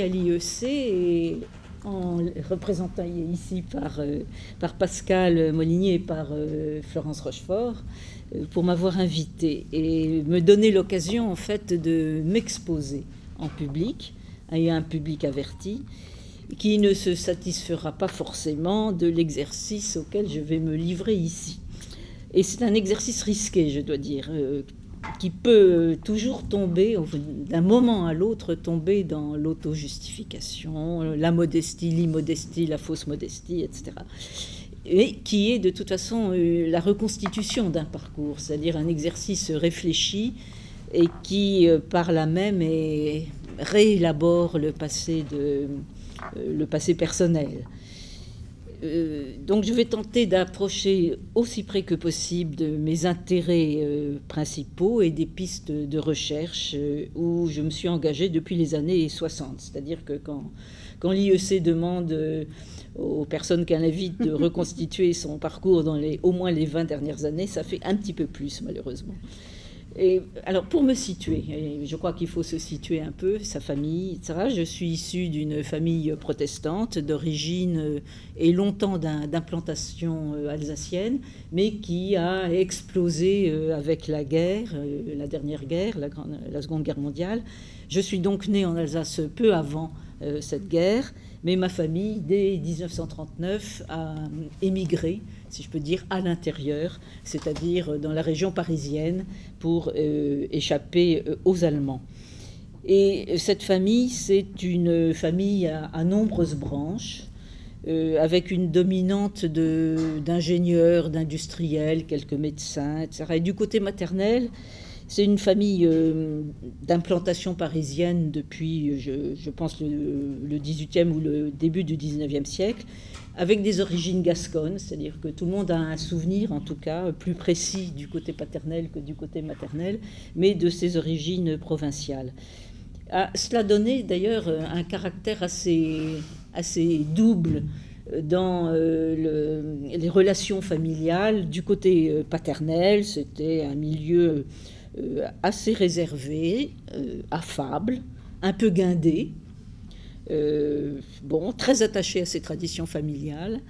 À l'IEC et en représentant ici par, euh, par Pascal Molinier et par euh, Florence Rochefort euh, pour m'avoir invité et me donner l'occasion en fait de m'exposer en public à un public averti qui ne se satisfera pas forcément de l'exercice auquel je vais me livrer ici. Et c'est un exercice risqué, je dois dire, qui peut toujours tomber, d'un moment à l'autre, tomber dans l'auto-justification, la modestie, l'immodestie, la fausse modestie, etc. Et qui est de toute façon euh, la reconstitution d'un parcours, c'est-à-dire un exercice réfléchi et qui, euh, par là même, réélabore le passé, de, euh, le passé personnel. Euh, donc je vais tenter d'approcher aussi près que possible de mes intérêts euh, principaux et des pistes de recherche euh, où je me suis engagée depuis les années 60. C'est-à-dire que quand, quand l'IEC demande aux personnes qu'elle invite de reconstituer son parcours dans les, au moins les 20 dernières années, ça fait un petit peu plus malheureusement alors, pour me situer, je crois qu'il faut se situer un peu, sa famille, etc. Je suis issu d'une famille protestante d'origine euh, et longtemps d'implantation euh, alsacienne, mais qui a explosé euh, avec la guerre, la dernière guerre, la, la Seconde Guerre mondiale. Je suis donc né en Alsace peu avant cette guerre, mais ma famille, dès 1939, a émigré si je peux dire, à l'intérieur, c'est-à-dire dans la région parisienne, pour euh, échapper euh, aux Allemands. Et cette famille, c'est une famille à, nombreuses branches, euh, avec une dominante d'ingénieurs, d'industriels, quelques médecins, etc. Et du côté maternel, c'est une famille d'implantation parisienne depuis, je, pense, le, le, 18e ou le début du 19e siècle, avec des origines gasconnes, c'est-à-dire que tout le monde a un souvenir, en tout cas, plus précis du côté paternel que du côté maternel, mais de ses origines provinciales. Cela donnait d'ailleurs un caractère assez, assez double dans euh, les relations familiales. Du côté euh, paternel, c'était un milieu euh, assez réservé, affable, un peu guindé, euh, bon, très attaché à ses traditions familiales,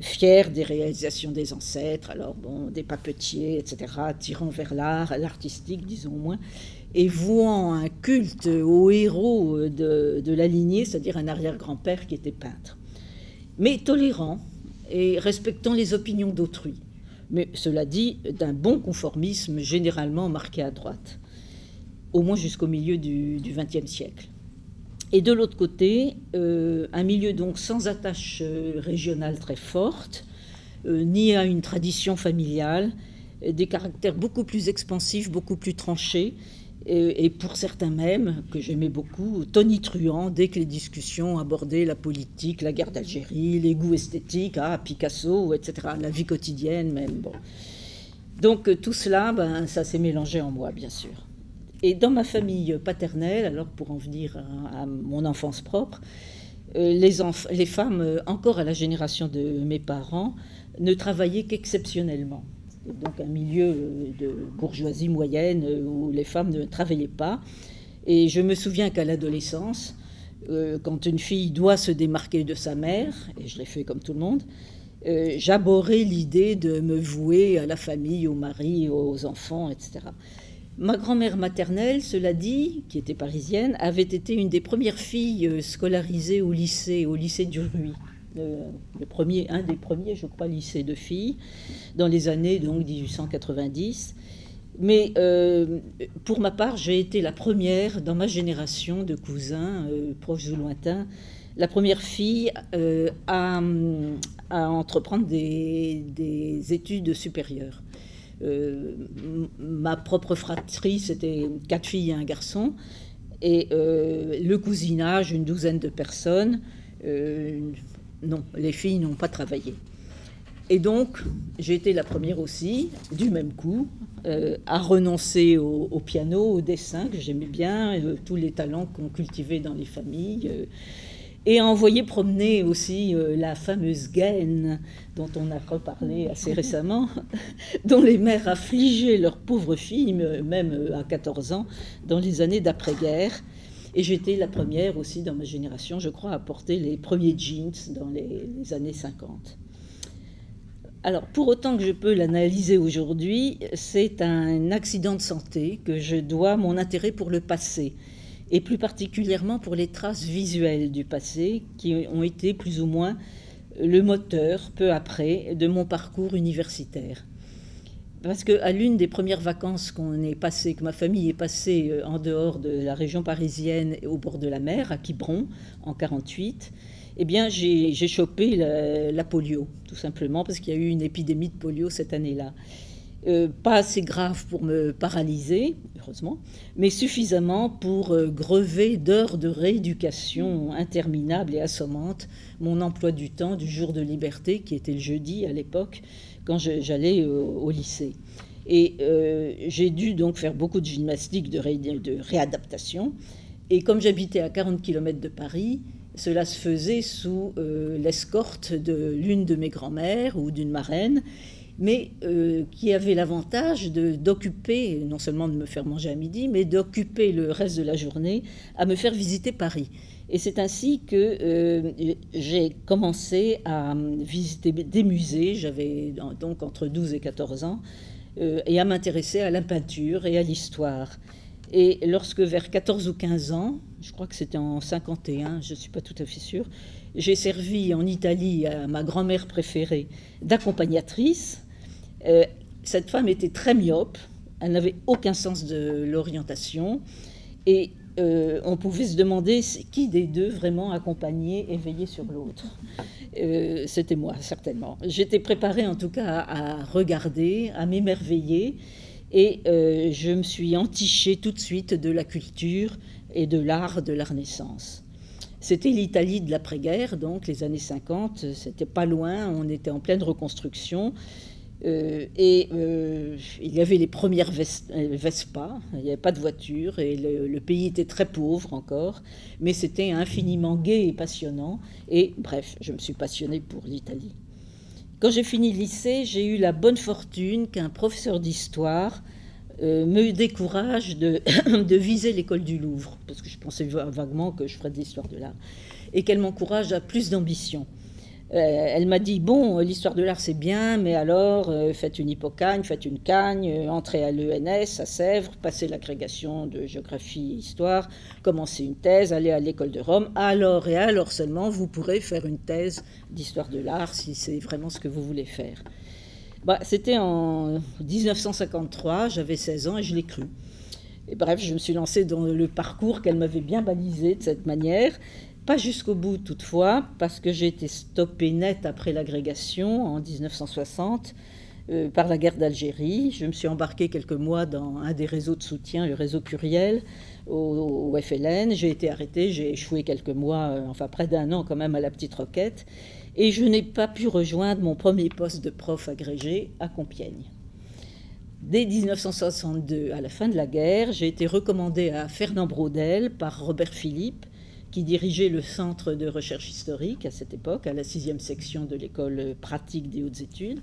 fier des réalisations des ancêtres, alors bon, des papetiers, etc., tirant vers l'art, l'artistique, disons moins, et vouant un culte aux héros de la lignée, c'est-à-dire un arrière-grand-père qui était peintre. Mais tolérant et respectant les opinions d'autrui. Mais cela dit, d'un bon conformisme généralement marqué à droite, au moins jusqu'au milieu du XXe siècle. Et de l'autre côté, euh, un milieu donc sans attache euh, régionale très forte, euh, ni à une tradition familiale, des caractères beaucoup plus expansifs, beaucoup plus tranchés, et, pour certains même, que j'aimais beaucoup, tonitruants dès que les discussions abordaient la politique, la guerre d'Algérie, les goûts esthétiques, ah, Picasso, etc., la vie quotidienne même. Donc tout cela, ben, ça s'est mélangé en moi, bien sûr. Et dans ma famille paternelle, alors pour en venir à, mon enfance propre, euh, les, les, femmes, euh, encore à la génération de mes parents, ne travaillaient qu'exceptionnellement. Donc un milieu euh, de bourgeoisie moyenne où les femmes ne travaillaient pas. Et je me souviens qu'à l'adolescence, quand une fille doit se démarquer de sa mère, et je l'ai fait comme tout le monde, j'abhorrais l'idée de me vouer à la famille, au mari, aux enfants, etc. Ma grand-mère maternelle, cela dit, qui était parisienne, avait été une des premières filles euh, scolarisées au lycée, au lycée du Ruy. Le, premier, un des premiers, je crois, lycées de filles, dans les années donc 1890. Mais euh, pour ma part, j'ai été la première dans ma génération de cousins, euh, proches ou lointains, la première fille à, entreprendre des études supérieures. Euh, ma propre fratrie, c'était quatre filles et un garçon. Et euh, le cousinage, une douzaine de personnes. Euh, non, les filles n'ont pas travaillé. Et donc, j'ai été la première aussi, du même coup, à renoncer au, piano, au dessin, que j'aimais bien, tous les talents qu'on cultivait dans les familles et a envoyé promener aussi euh, la fameuse gaine dont on a reparlé assez récemment, dont les mères affligeaient leurs pauvres filles, même euh, à 14 ans, dans les années d'après-guerre. Et j'étais la première aussi dans ma génération, je crois, à porter les premiers jeans dans les, années 50. Alors, pour autant que je peux l'analyser aujourd'hui, c'est un accident de santé que je dois mon intérêt pour le passé, et plus particulièrement pour les traces visuelles du passé qui ont été plus ou moins le moteur, peu après, de mon parcours universitaire. Parce qu'à l'une des premières vacances qu'on est passé, que ma famille est passée euh, en dehors de la région parisienne au bord de la mer, à Quiberon, en 48, eh bien, j'ai chopé la, polio, tout simplement, parce qu'il y a eu une épidémie de polio cette année-là. Euh, pas assez grave pour me paralyser, heureusement, mais suffisamment pour euh, grever d'heures de rééducation interminables et assommantes mon emploi du temps du jour de liberté, qui était le jeudi à l'époque, quand j'allais au, lycée. Et euh, j'ai dû donc faire beaucoup de gymnastique, de, réadaptation. Et comme j'habitais à 40 km de Paris, cela se faisait sous l'escorte de l'une de mes grand-mères ou d'une marraine mais euh, qui avait l'avantage d'occuper, non seulement de me faire manger à midi, mais d'occuper le reste de la journée à me faire visiter Paris. Et c'est ainsi que euh, j'ai commencé à visiter des musées, j'avais donc entre 12 et 14 ans, euh, et à m'intéresser à la peinture et à l'histoire. Et lorsque vers 14 ou 15 ans, je crois que c'était en 51, je ne suis pas tout à fait sûre, j'ai servi en Italie à ma grand-mère préférée d'accompagnatrice, euh, cette femme était très myope, elle n'avait aucun sens de l'orientation, et euh, on pouvait se demander qui des deux vraiment accompagnait et veillait sur l'autre. Euh, c'était moi, certainement. J'étais préparée en tout cas à, regarder, à m'émerveiller, et je me suis entichée tout de suite de la culture et de l'art de la Renaissance. C'était l'Italie de l'après-guerre, donc les années 50, c'était pas loin, on était en pleine reconstruction. Euh, et euh, il y avait les premières euh, Vespa, il n'y avait pas de voiture, et le, pays était très pauvre encore, mais c'était infiniment gai et passionnant. Et bref, je me suis passionnée pour l'Italie. Quand j'ai fini le lycée, j'ai eu la bonne fortune qu'un professeur d'histoire me décourage de, de viser l'école du Louvre, parce que je pensais vaguement que je ferais de l'histoire de l'art, et qu'elle m'encourage à plus d'ambition. Euh, elle m'a dit bon, l'histoire de l'art c'est bien, mais alors euh, faites une hippocagne, faites une cagne, euh, entrez à l'ENS à Sèvres, passez l'agrégation de géographie et histoire, commencez une thèse, allez à l'école de Rome. Alors et alors seulement vous pourrez faire une thèse d'histoire de l'art si c'est vraiment ce que vous voulez faire. Bah, C'était en 1953, j'avais 16 ans et je l'ai cru. Et bref, je me suis lancée dans le parcours qu'elle m'avait bien balisé de cette manière. Pas jusqu'au bout toutefois, parce que j'ai été stoppée net après l'agrégation en 1960 euh, par la guerre d'Algérie. Je me suis embarquée quelques mois dans un des réseaux de soutien, le réseau Curiel, au, FLN. J'ai été arrêtée, j'ai échoué quelques mois, euh, enfin près d'un an quand même à la petite roquette. Et je n'ai pas pu rejoindre mon premier poste de prof agrégé à Compiègne. Dès 1962, à la fin de la guerre, j'ai été recommandée à Fernand Braudel par Robert Philippe qui dirigeait le centre de recherche historique à cette époque, à la sixième section de l'école pratique des hautes études,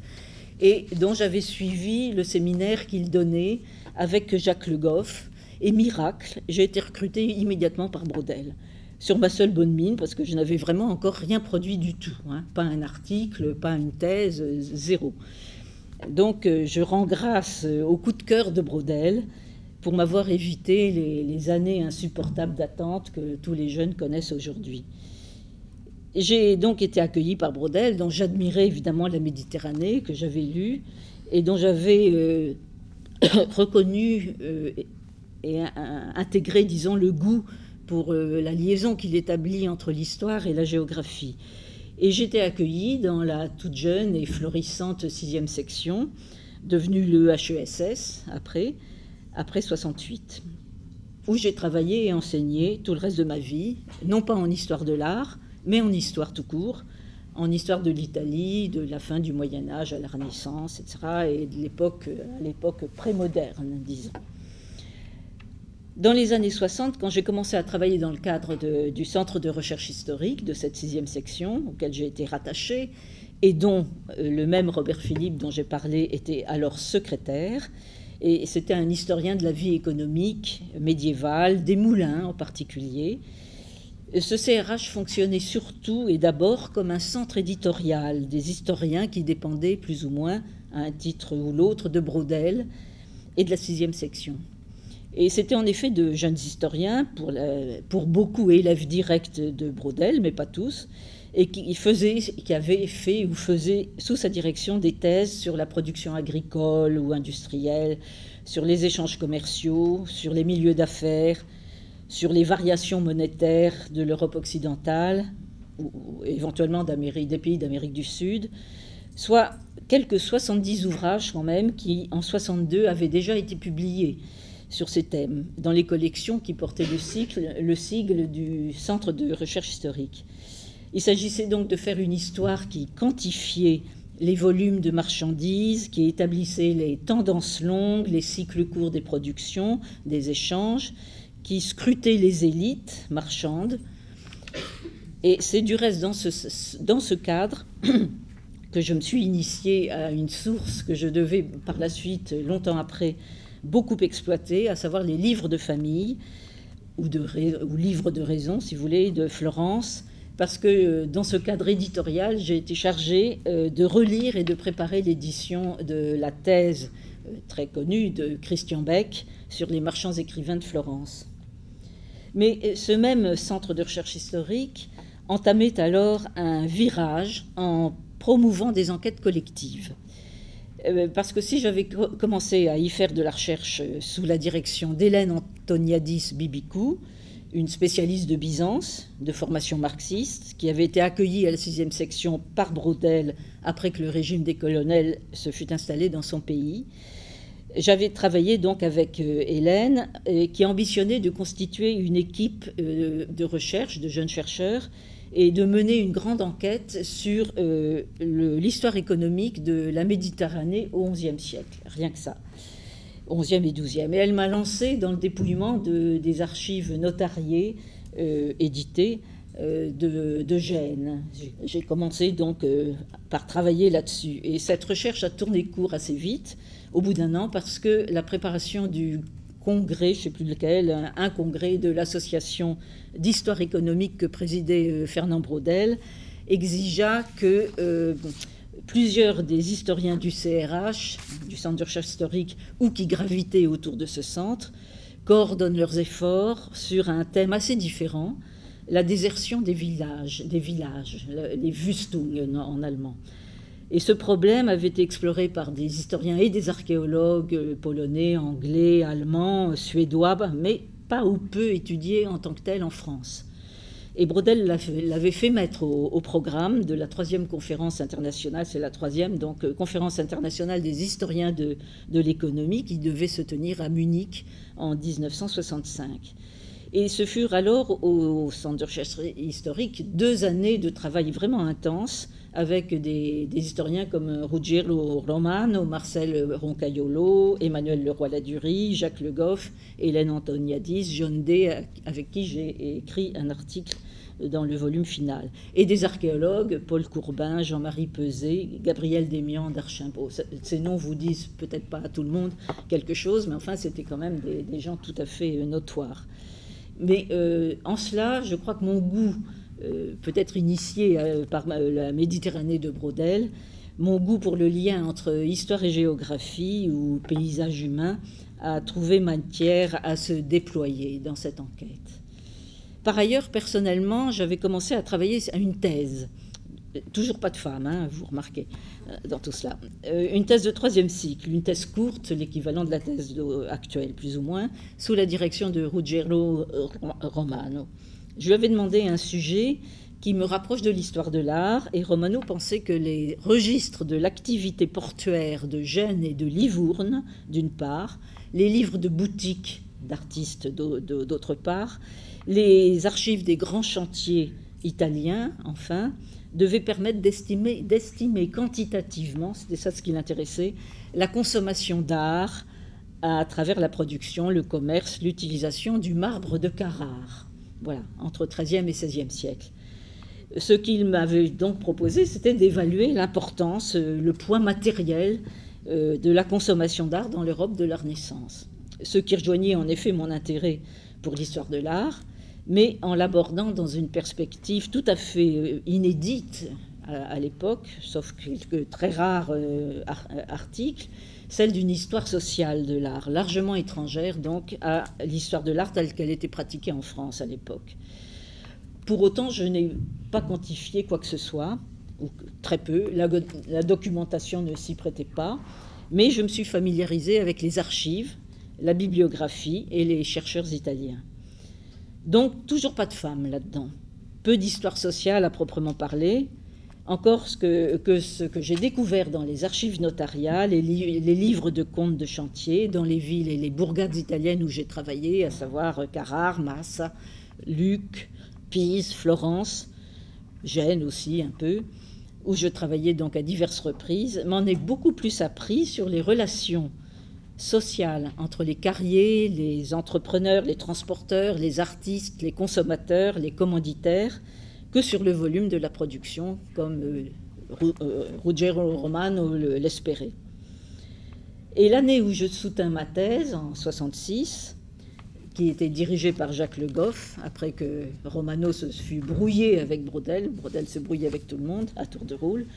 et dont j'avais suivi le séminaire qu'il donnait avec Jacques Le Goff. Et miracle, j'ai été recrutée immédiatement par Brodel, sur ma seule bonne mine, parce que je n'avais vraiment encore rien produit du tout. Hein. Pas un article, pas une thèse, zéro. Donc euh, je rends grâce au coup de cœur de Brodel pour m'avoir évité les, années insupportables d'attente que tous les jeunes connaissent aujourd'hui. J'ai donc été accueilli par Brodel, dont j'admirais évidemment la Méditerranée, que j'avais lue, et dont j'avais euh, reconnu euh, et intégré, disons, le goût pour euh, la liaison qu'il établit entre l'histoire et la géographie. Et j'étais accueilli dans la toute jeune et florissante sixième section, devenue le HESS après, après 68, où j'ai travaillé et enseigné tout le reste de ma vie, non pas en histoire de l'art, mais en histoire tout court, en histoire de l'Italie, de la fin du Moyen Âge à la Renaissance, etc., et de l'époque, à l'époque prémoderne, disons. Dans les années 60, quand j'ai commencé à travailler dans le cadre du Centre de recherche historique de cette sixième section, auquel j'ai été rattachée, et dont euh, le même Robert Philippe dont j'ai parlé était alors secrétaire, Et c'était un historien de la vie économique médiévale, des moulins en particulier. Ce CRH fonctionnait surtout et d'abord comme un centre éditorial des historiens qui dépendaient plus ou moins, à un titre ou l'autre, de Brodel et de la sixième section. Et c'était en effet de jeunes historiens, pour, beaucoup élèves directs de Brodel, mais pas tous, et qui, faisait, qui avait fait ou faisait sous sa direction des thèses sur la production agricole ou industrielle, sur les échanges commerciaux, sur les milieux d'affaires, sur les variations monétaires de l'Europe occidentale, ou éventuellement des pays d'Amérique du Sud, soit quelques 70 ouvrages quand même qui, en 62, avaient déjà été publiés sur ces thèmes dans les collections qui portaient le sigle du Centre de recherche historique. Il s'agissait donc de faire une histoire qui quantifiait les volumes de marchandises, qui établissait les tendances longues, les cycles courts des productions, des échanges, qui scrutait les élites marchandes. Et c'est du reste dans ce, cadre que je me suis initiée à une source que je devais par la suite, longtemps après, beaucoup exploiter, à savoir les livres de famille, ou, ou livres de raison, si vous voulez, de Florence, parce que euh, dans ce cadre éditorial, j'ai été chargée euh, de relire et de préparer l'édition de la thèse euh, très connue de Christian Beck sur les marchands écrivains de Florence. Mais ce même centre de recherche historique entamait alors un virage en promouvant des enquêtes collectives. Parce que si j'avais commencé à y faire de la recherche sous la direction d'Hélène Antoniadis Bibicou, une spécialiste de Byzance, de formation marxiste, qui avait été accueillie à la sixième section par Brodel après que le régime des colonels se fut installé dans son pays. J'avais travaillé donc avec euh, Hélène, qui ambitionnait de constituer une équipe euh, de recherche de jeunes chercheurs et de mener une grande enquête sur euh, l'histoire économique de la Méditerranée au XIe siècle. Rien que ça. 11e et 12e. Et elle m'a lancé dans le dépouillement de, des archives notariées euh, éditées euh, de, de, Gênes. J'ai commencé donc euh, par travailler là-dessus. Et cette recherche a tourné court assez vite, au bout d'un an, parce que la préparation du congrès, je ne sais plus lequel, un, congrès de l'association d'histoire économique que présidait Fernand Braudel, exigea que plusieurs des historiens du CRH, du Centre de recherche historique, ou qui gravitaient autour de ce centre, coordonnent leurs efforts sur un thème assez différent, la désertion des villages, des villages les Wüstungen en allemand. Et ce problème avait été exploré par des historiens et des archéologues polonais, anglais, allemands, suédois, mais pas ou peu étudié en tant que tel en France. Et Brodel l'avait fait mettre au, programme de la troisième conférence internationale, c'est la troisième, donc euh, conférence internationale des historiens de, de l'économie qui devait se tenir à Munich en 1965. Et ce furent alors au, Centre de recherche historique deux années de travail vraiment intense avec des, historiens comme Ruggiero Romano, Marcel Roncaiolo, Emmanuel Leroy-Ladurie, Jacques Le Goff, Hélène Antoniadis, John Day, avec qui j'ai écrit un article dans le volume final. Et des archéologues, Paul Courbin, Jean-Marie Peset, Gabriel Desmians d'Archimbault. Ces noms vous disent peut-être pas à tout le monde quelque chose, mais enfin, c'était quand même des, gens tout à fait euh, notoires. Mais euh, en cela, je crois que mon goût, euh, peut-être initié par la Méditerranée de Brodel, mon goût pour le lien entre histoire et géographie ou paysage humain a trouvé matière à se déployer dans cette enquête. Par ailleurs, personnellement, j'avais commencé à travailler à une thèse. Toujours pas de femme, hein, vous remarquez, euh, dans tout cela. Euh, une thèse de troisième cycle, une thèse courte, l'équivalent de la thèse actuelle, plus ou moins, sous la direction de Ruggiero Romano. Je lui avais demandé un sujet qui me rapproche de l'histoire de l'art, et Romano pensait que les registres de l'activité portuaire de Gênes et de Livourne, d'une part, les livres de boutique d'artistes d'autre part, les archives des grands chantiers italiens, enfin, devaient permettre d'estimer, quantitativement, c'était ça ce qui l'intéressait, la consommation d'art à travers la production, le commerce, l'utilisation du marbre de Carrare, voilà, entre XIIIe et XVIe siècle. Ce qu'il m'avait donc proposé, c'était d'évaluer l'importance, le poids matériel euh, de la consommation d'art dans l'Europe de la Renaissance. Ce qui rejoignait en effet mon intérêt pour l'histoire de l'art, mais en l'abordant dans une perspective tout à fait euh, inédite à, l'époque, sauf quelques très rares euh, articles, celle d'une histoire sociale de l'art, largement étrangère donc à l'histoire de l'art telle qu'elle était pratiquée en France à l'époque. Pour autant, je n'ai pas quantifié quoi que ce soit, ou très peu, la, la documentation ne s'y prêtait pas, mais je me suis familiarisée avec les archives, la bibliographie et les chercheurs italiens. Donc, toujours pas de femmes là-dedans. Peu d'histoire sociale à proprement parler, encore ce que, ce que j'ai découvert dans les archives notariales, les, les livres de comptes de chantier, dans les villes et les bourgades italiennes où j'ai travaillé, à savoir Carrare, Massa, Luc, Pise, Florence, Gênes aussi un peu, où je travaillais donc à diverses reprises, m'en ai beaucoup plus appris sur les relations entre les carriers, les entrepreneurs, les transporteurs, les artistes, les consommateurs, les commanditaires, que sur le volume de la production, comme euh, euh, Ruggiero Romano l'espérait. Et l'année où je soutins ma thèse, en 66, qui était dirigée par Jacques Le Goff, après que Romano se fut brouillé avec Brodel, Brodel se brouillait avec tout le monde à tour de rôle,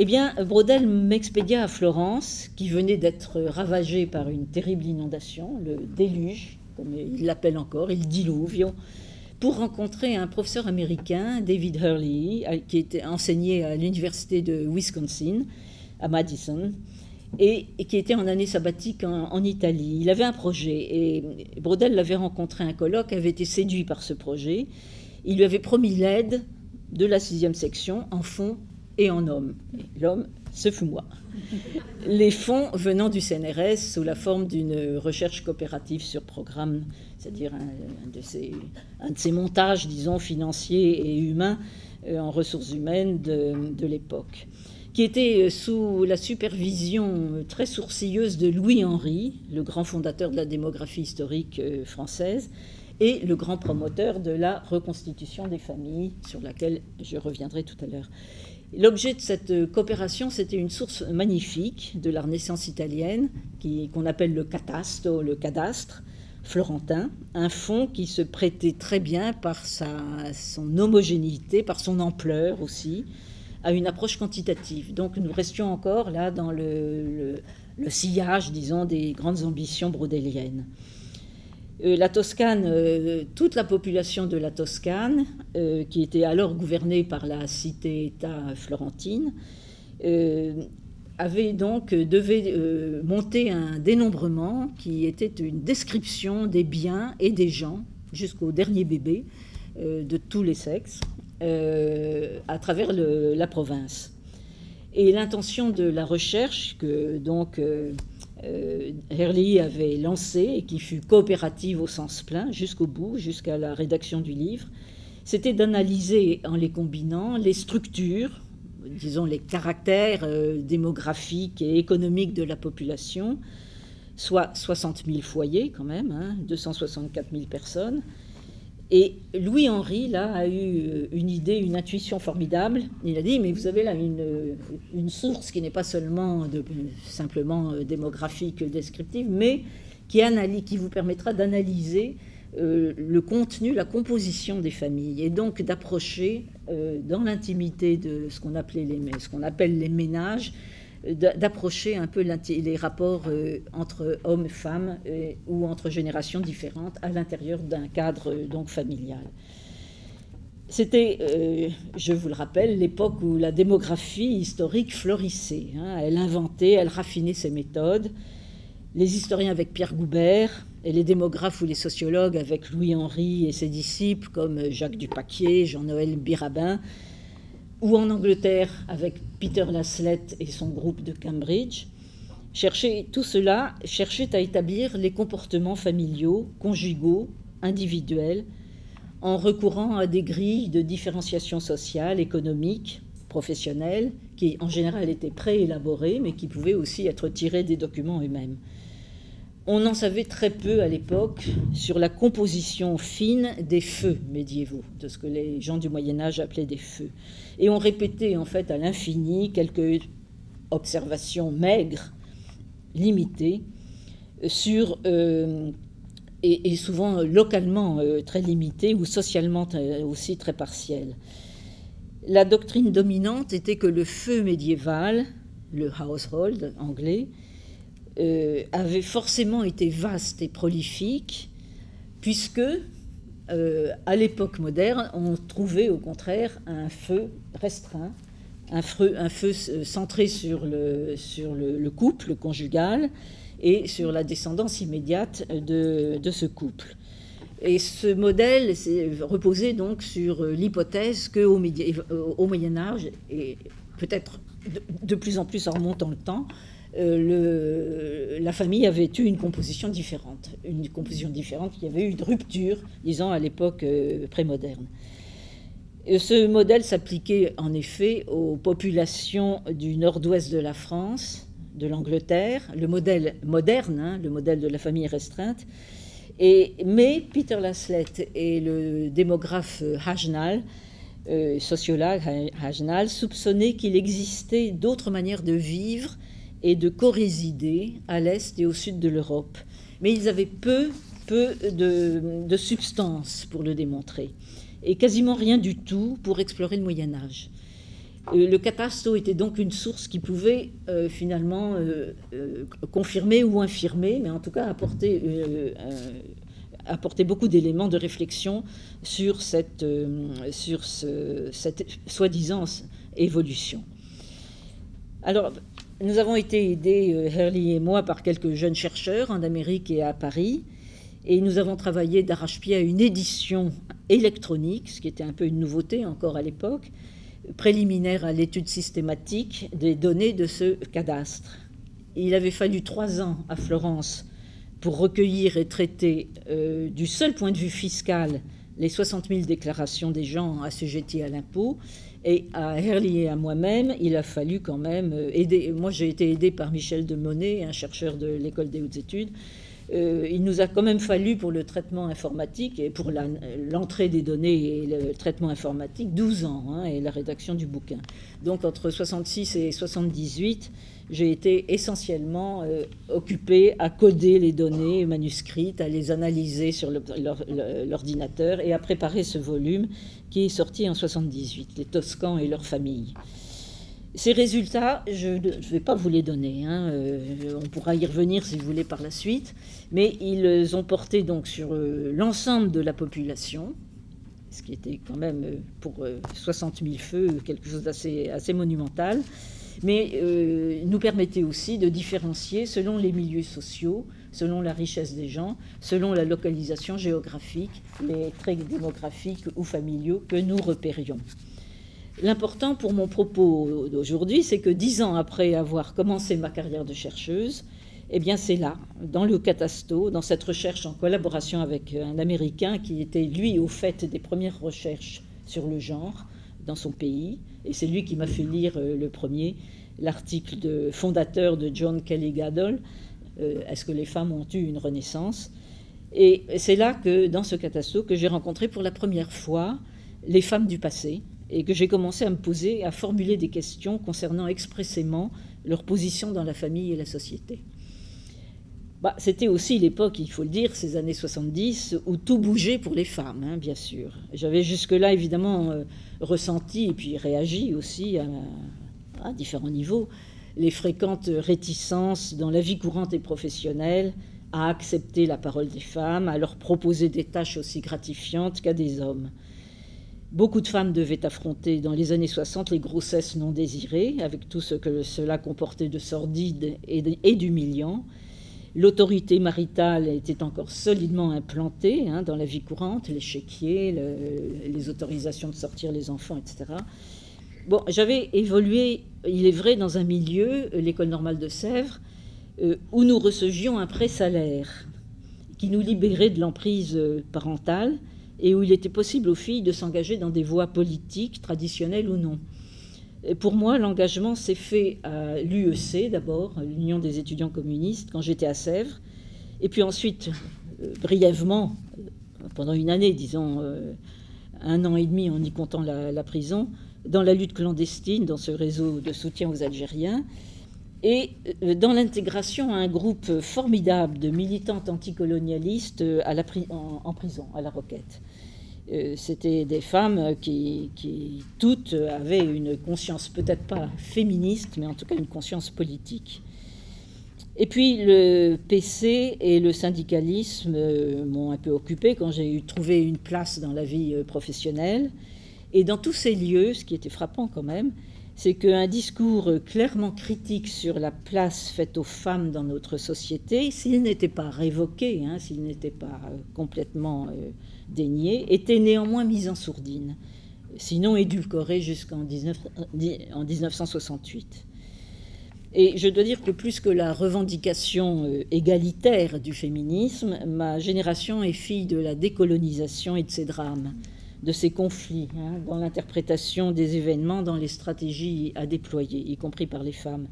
eh bien, Brodel m'expédia à Florence, qui venait d'être ravagée par une terrible inondation, le déluge, comme il l'appelle encore, il diluvio, pour rencontrer un professeur américain, David Hurley, qui était enseigné à l'université de Wisconsin, à Madison, et, qui était en année sabbatique en, Italie. Il avait un projet, et Brodel l'avait rencontré un colloque, avait été séduit par ce projet. Il lui avait promis l'aide de la sixième section en fonds et en hommes. L'homme, ce fut moi. Les fonds venant du CNRS sous la forme d'une recherche coopérative sur programme c'est-à-dire un, de ces, montages, disons, financiers et humains euh, en ressources humaines de, l'époque, qui était euh, sous la supervision très sourcilleuse de Louis-Henri, le grand fondateur de la démographie historique euh, française, et le grand promoteur de la reconstitution des familles, sur laquelle je reviendrai tout à l'heure. L'objet de cette coopération, c'était une source magnifique de la Renaissance italienne, qu'on appelle le catasto, le cadastre, florentin, un fond qui se prêtait très bien par sa, son homogénéité, par son ampleur aussi, à une approche quantitative. Donc nous restions encore là dans le, sillage, disons, des grandes ambitions brodéliennes. Euh, la Toscane, euh, toute la population de la Toscane, euh, qui était alors gouvernée par la cité-État florentine, avait donc devait monter un dénombrement qui était une description des biens et des gens jusqu'au dernier bébé de tous les sexes à travers la province. Et l'intention de la recherche que donc Herlihy avait lancée et qui fut coopérative au sens plein jusqu'au bout, jusqu'à la rédaction du livre, c'était d'analyser en les combinant les structures disons, les caractères euh, démographiques et économiques de la population, soit 60 000 foyers quand même, 264 hein, 000 personnes. Et Louis-Henri, là, a eu euh, une idée, une intuition formidable. Il a dit, mais vous avez là une, une source qui n'est pas seulement simplement euh, démographique, descriptive, mais qui, analyse, qui vous permettra d'analyser euh, le contenu, la composition des familles, et donc d'approcher euh, dans l'intimité de ce qu'on appelait les, ce qu'on appelle les ménages, euh, d'approcher un peu les rapports entre hommes et femmes ou entre générations différentes à l'intérieur d'un cadre donc familial. C'était, je vous le rappelle, l'époque où la démographie historique florissait. Hein. Elle inventait, elle raffinait ses méthodes. Les historiens avec Pierre Goubert, et les démographes ou les sociologues avec Louis-Henri et ses disciples comme Jacques Dupaquier, Jean-Noël Birabin, ou en Angleterre avec Peter Laslett et son groupe de Cambridge, tout cela cherchait à établir les comportements familiaux, conjugaux, individuels, en recourant à des grilles de différenciation sociale, économique, professionnelle, qui en général étaient préélaborées, mais qui pouvaient aussi être tirées des documents eux-mêmes on en savait très peu à l'époque sur la composition fine des feux médiévaux, de ce que les gens du Moyen Âge appelaient des feux. Et on répétait en fait à l'infini quelques observations maigres limité sur et, souvent localement très limité ou socialement aussi très partiel. La doctrine dominante était que le feu médiéval, le household anglais, euh, avait forcément été vaste et prolifique, puisque euh, à l'époque moderne, on trouvait au contraire un feu restreint, un feu, un feu centré sur, le, sur le, couple conjugal et sur la descendance immédiate de, de ce couple. Et ce modèle reposait donc sur l'hypothèse qu'au au Moyen Âge, et peut-être de, plus en plus en remontant le temps, euh, le, la famille avait eu une composition différente. Une composition différente, il y avait eu une rupture, disons, à l'époque euh, prémoderne. ce modèle s'appliquait en effet aux populations du nord-ouest de la France, de l'Angleterre, le modèle moderne, hein, le modèle de la famille restreinte. Et, mais Peter Laslett et le démographe Hajnal, euh, sociologue Hajnal, soupçonnaient qu'il existait d'autres manières de vivre et de co-résider à l'est et au sud de l'Europe. Mais ils avaient peu, peu de, de substance pour le démontrer, et quasiment rien du tout pour explorer le Moyen Âge. Euh, le catasto était donc une source qui pouvait euh, finalement euh, confirmer ou infirmer, mais en tout cas apporter, apporter beaucoup d'éléments de réflexion sur cette, sur cette soi-disant évolution. Alors, nous avons été aidés, euh, Hurley et moi, par quelques jeunes chercheurs en Amérique et à Paris. Et nous avons travaillé d'arrache-pied à une édition électronique, ce qui était un peu une nouveauté encore à l'époque, préliminaire à l'étude systématique des données de ce cadastre. Il avait fallu trois ans à Florence pour recueillir et traiter euh, du seul point de vue fiscal les 60 000 déclarations des gens assujettis à l'impôt et à Herlier et à moi-même, il a fallu quand même euh, aider. Moi, j'ai été aidé par Michel de Monet, un chercheur de l'École des hautes études. Euh, il nous a quand même fallu pour le traitement informatique et pour l'entrée des données et le traitement informatique 12 ans hein, et la rédaction du bouquin. Donc entre 66 et 78, j'ai été essentiellement euh, occupé à coder les données manuscrites, à les analyser sur l'ordinateur et à préparer ce volume qui est sorti en 78, Les Toscans et leurs familles. Ces résultats, je ne vais pas vous les donner, hein, euh, on pourra y revenir si vous voulez par la suite, mais ils ont porté donc sur euh, l'ensemble de la population, ce qui était quand même pour 60 000 feux quelque chose d'assez assez monumental mais euh, nous permettait aussi de différencier selon les milieux sociaux, selon la richesse des gens, selon la localisation géographique, les traits démographiques ou familiaux que nous repérions. L'important pour mon propos d'aujourd'hui, c'est que dix ans après avoir commencé ma carrière de chercheuse, eh bien c'est là, dans le catasto, dans cette recherche en collaboration avec un Américain qui était lui au fait des premières recherches sur le genre dans son pays, et c'est lui qui m'a fait lire euh, le premier, l'article fondateur de John Kelly Gadol, euh, Est-ce que les femmes ont eu une renaissance? Et c'est là que, dans ce catastrophe, que j'ai rencontré pour la première fois les femmes du passé et que j'ai commencé à me poser, à formuler des questions concernant expressément leur position dans la famille et la société. Bah, C'était aussi l'époque, il faut le dire, ces années 70, où tout bougeait pour les femmes, hein, bien sûr. J'avais jusque-là, évidemment, euh, ressenti et puis réagi aussi à, à, différents niveaux les fréquentes réticences dans la vie courante et professionnelle à accepter la parole des femmes, à leur proposer des tâches aussi gratifiantes qu'à des hommes. Beaucoup de femmes devaient affronter dans les années 60 les grossesses non désirées, avec tout ce que cela comportait de sordide et d'humiliant. L'autorité maritale était encore solidement implantée hein, dans la vie courante, les chéquiers, les autorisations de sortir les enfants, etc. Bon, j'avais évolué, il est vrai, dans un milieu, l'école normale de Sèvres, euh, où nous recevions un pré-salaire qui nous libérait de l'emprise euh, parentale et où il était possible aux filles de s'engager dans des voies politiques, traditionnelles ou non pour moi, l'engagement s'est fait à l'UEC d'abord, l'Union des étudiants communistes, quand j'étais à Sèvres, et puis ensuite, euh, brièvement, euh, pendant une année, disons euh, un an et demi en y comptant la, prison, dans la lutte clandestine, dans ce réseau de soutien aux Algériens. Et euh, dans l'intégration à un groupe formidable de militantes anticolonialistes euh, en, prison, à la Roquette. Euh, c'était des femmes qui, toutes avaient une conscience peut-être pas féministe, mais en tout cas une conscience politique. Et puis le PC et le syndicalisme m'ont un peu occupé quand j'ai trouvé une place dans la vie professionnelle. Et dans tous ces lieux, ce qui était frappant quand même, c'est qu'un discours clairement critique sur la place faite aux femmes dans notre société, s'il n'était pas révoqué, hein, s'il n'était pas euh, complètement euh, dénié, était néanmoins mis en sourdine, sinon édulcoré jusqu'en 1968. Et je dois dire que plus que la revendication euh, égalitaire du féminisme, ma génération est fille de la décolonisation et de ses drames de ces conflits, hein, dans l'interprétation des événements, dans les stratégies à déployer, y compris par les femmes.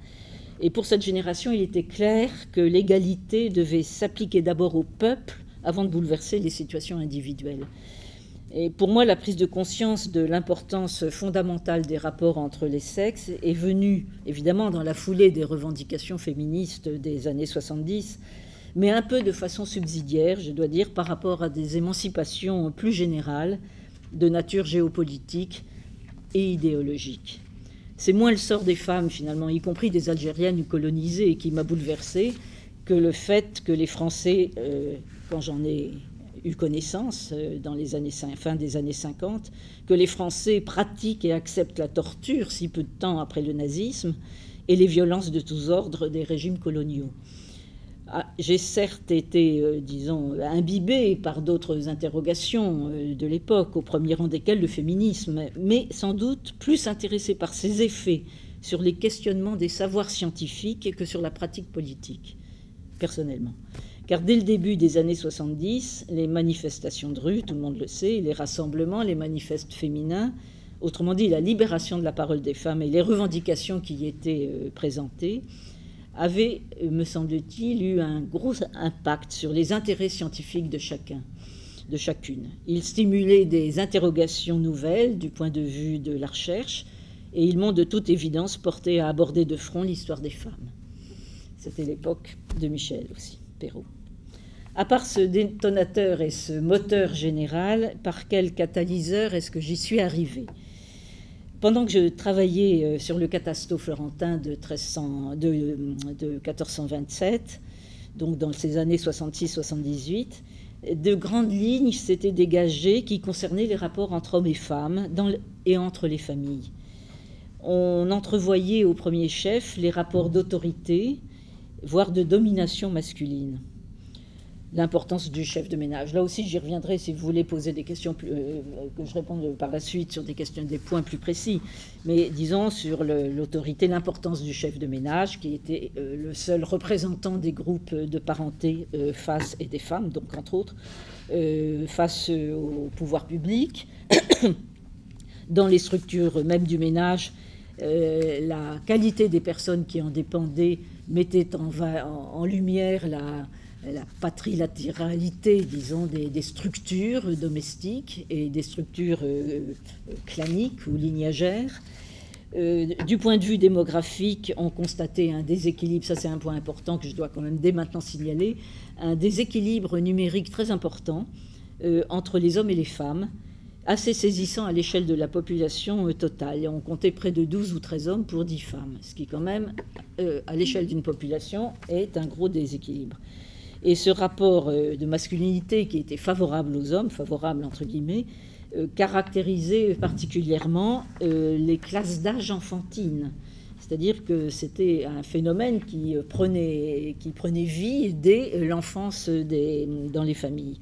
Et pour cette génération, il était clair que l'égalité devait s'appliquer d'abord au peuple avant de bouleverser les situations individuelles. Et pour moi, la prise de conscience de l'importance fondamentale des rapports entre les sexes est venue, évidemment, dans la foulée des revendications féministes des années 70, mais un peu de façon subsidiaire, je dois dire, par rapport à des émancipations plus générales de nature géopolitique et idéologique. C'est moins le sort des femmes, finalement, y compris des Algériennes colonisées, qui m'a bouleversée, que le fait que les Français, euh, quand j'en ai eu connaissance euh, dans les années fin des années 50, que les Français pratiquent et acceptent la torture si peu de temps après le nazisme et les violences de tous ordres des régimes coloniaux. Ah, j'ai certes été, euh, disons, imbibé par d'autres interrogations euh, de l'époque, au premier rang desquelles le féminisme, mais sans doute plus intéressé par ses effets sur les questionnements des savoirs scientifiques que sur la pratique politique, personnellement. Car dès le début des années 70, les manifestations de rue, tout le monde le sait, les rassemblements, les manifestes féminins, autrement dit la libération de la parole des femmes et les revendications qui y étaient euh, présentées, avait, me semble-t-il, eu un gros impact sur les intérêts scientifiques de chacun, de chacune. Il stimulait des interrogations nouvelles du point de vue de la recherche, et ils m'ont de toute évidence porté à aborder de front l'histoire des femmes. C'était l'époque de Michel aussi, Perrault. À part ce détonateur et ce moteur général, par quel catalyseur est-ce que j'y suis arrivée? Pendant que je travaillais euh, sur le catasto florentin de, 1427, donc dans ces années 66-78, de grandes lignes s'étaient dégagées qui concernaient les rapports entre hommes et femmes et entre les familles. On entrevoyait au premier chef les rapports d'autorité, voire de domination masculine l'importance du chef de ménage. Là aussi, j'y reviendrai si vous voulez poser des questions, euh, que je réponde par la suite sur des questions, des points plus précis. Mais disons sur l'autorité, l'importance du chef de ménage, qui était euh, le seul représentant des groupes de parenté euh, face et des femmes, donc entre autres, face au pouvoir public, dans les structures même du ménage. la qualité des personnes qui en dépendaient mettait en lumière la, la patrilatéralité, disons, des, structures domestiques et des structures euh, claniques ou lignagères. Euh, du point de vue démographique, on constatait un déséquilibre, ça c'est un point important que je dois quand même dès maintenant signaler, un déséquilibre numérique très important euh, entre les hommes et les femmes, assez saisissant à l'échelle de la population totale. On comptait près de 12 ou 13 hommes pour 10 femmes, ce qui quand même, à l'échelle d'une population, est un gros déséquilibre. Et ce rapport euh, de masculinité qui était favorable aux hommes, favorable entre guillemets, euh, caractérisait particulièrement euh, les classes d'âge enfantines. C'est-à-dire que c'était un phénomène qui prenait, qui prenait vie dès l'enfance dans les familles.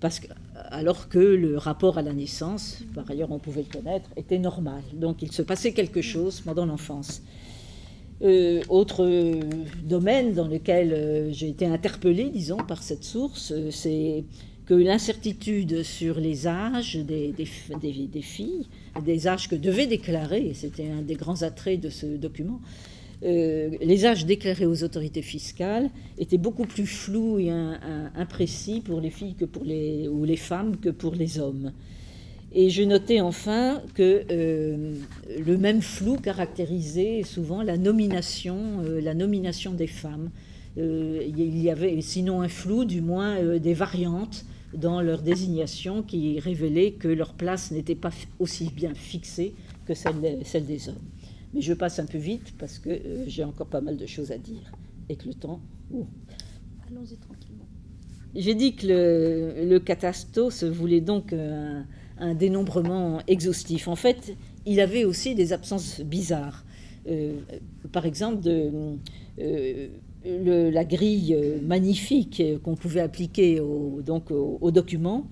Parce que, alors que le rapport à la naissance, par ailleurs on pouvait le connaître, était normal. Donc il se passait quelque chose pendant l'enfance. Euh, autre domaine dans lequel euh, j'ai été interpellée, disons, par cette source, euh, c'est que l'incertitude sur les âges des, filles, des âges que devait déclarer, c'était un des grands attraits de ce document, les âges déclarés aux autorités fiscales étaient beaucoup plus flous et imprécis pour les filles que pour les, ou les femmes que pour les hommes. Et je notais enfin que euh, le même flou caractérisait souvent la nomination, euh, la nomination des femmes. Euh, il y avait sinon un flou, du moins des variantes dans leur désignation qui révélaient que leur place n'était pas aussi bien fixée que celle, celle, des hommes. Mais je passe un peu vite parce que j'ai encore pas mal de choses à dire et que le temps. Allons-y tranquillement. J'ai dit que le, le catasto se voulait donc un un dénombrement exhaustif. En fait, il avait aussi des absences bizarres. Euh, par exemple, euh, la grille magnifique qu'on pouvait appliquer au, donc document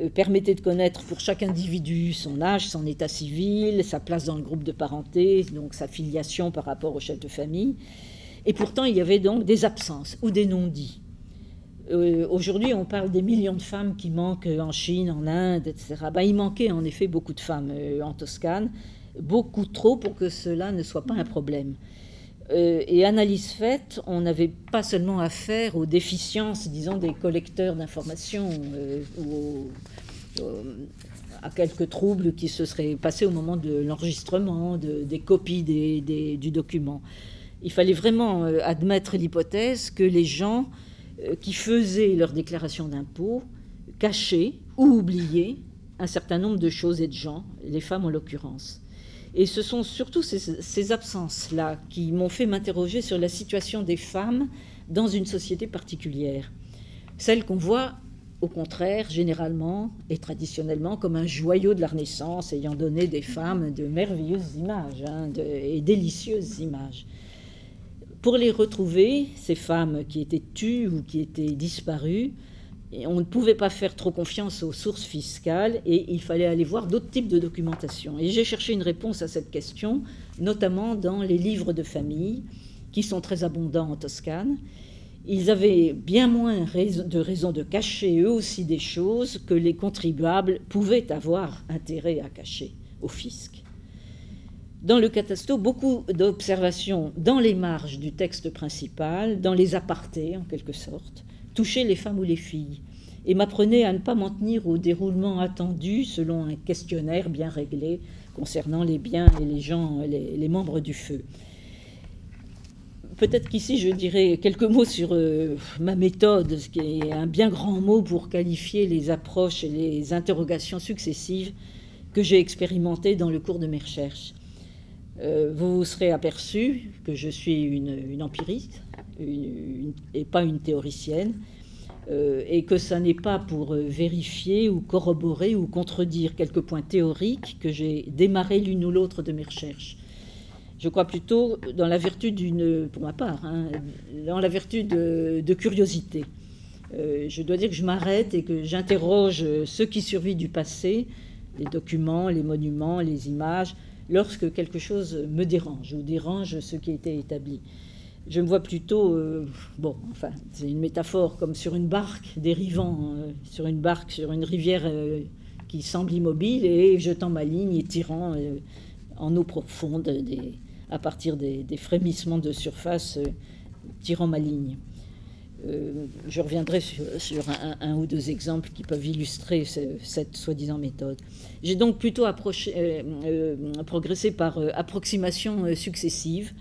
euh, permettait de connaître pour chaque individu son âge, son état civil, sa place dans le groupe de parenté, donc sa filiation par rapport au chef de famille. Et pourtant, il y avait donc des absences ou des non-dits. Euh, aujourd'hui, on parle des millions de femmes qui manquent en Chine, en Inde, etc. Ben, il manquait en effet beaucoup de femmes euh, en Toscane, beaucoup trop pour que cela ne soit pas un problème. Euh, et analyse faite, on n'avait pas seulement affaire aux déficiences, disons, des collecteurs d'informations ou à quelques troubles qui se seraient passés au moment de l'enregistrement, des copies du document. Il fallait vraiment admettre l'hypothèse que les gens qui faisaient leur déclaration d'impôt cachaient ou oubliaient un certain nombre de choses et de gens, les femmes en l'occurrence. Et ce sont surtout ces, absences-là qui m'ont fait m'interroger sur la situation des femmes dans une société particulière. Celle qu'on voit, au contraire, généralement et traditionnellement, comme un joyau de la Renaissance ayant donné des femmes de merveilleuses images hein, et délicieuses images. Pour les retrouver, ces femmes qui étaient tues ou qui étaient disparues, on ne pouvait pas faire trop confiance aux sources fiscales et il fallait aller voir d'autres types de documentation. Et j'ai cherché une réponse à cette question, notamment dans les livres de famille, qui sont très abondants en Toscane. Ils avaient bien moins de raisons de cacher eux aussi des choses que les contribuables pouvaient avoir intérêt à cacher au fisc dans le catasto beaucoup d'observations dans les marges du texte principal, dans les apartés en quelque sorte, touchaient les femmes ou les filles, et m'apprenaient à ne pas m'en tenir au déroulement attendu selon un questionnaire bien réglé concernant les biens et les gens, les, membres du feu. Peut-être qu'ici je dirais quelques mots sur euh, ma méthode, ce qui est un bien grand mot pour qualifier les approches et les interrogations successives que j'ai expérimentées dans le cours de mes recherches. Euh, vous vous serez aperçu que je suis une, empiriste et pas une théoricienne, euh, et que ça n'est pas pour euh, vérifier ou corroborer ou contredire quelques points théoriques que j'ai démarré l'une ou l'autre de mes recherches. Je crois plutôt dans la vertu d'une, pour ma part, hein, dans la vertu de, de curiosité. je dois dire que je m'arrête et que j'interroge ce qui survit du passé, les documents, les monuments, les images, lorsque quelque chose me dérange ou dérange ce qui été établi. Je me vois plutôt, euh, bon, enfin, c'est une métaphore, comme sur une barque dérivant, euh, sur une barque, sur une rivière euh, qui semble immobile et jetant ma ligne et tirant en eau profonde à partir des, frémissements de surface, tirant ma ligne. Je reviendrai sur, un, ou deux exemples qui peuvent illustrer cette soi-disant méthode. J'ai donc plutôt euh, euh, progressé par euh, approximation successive,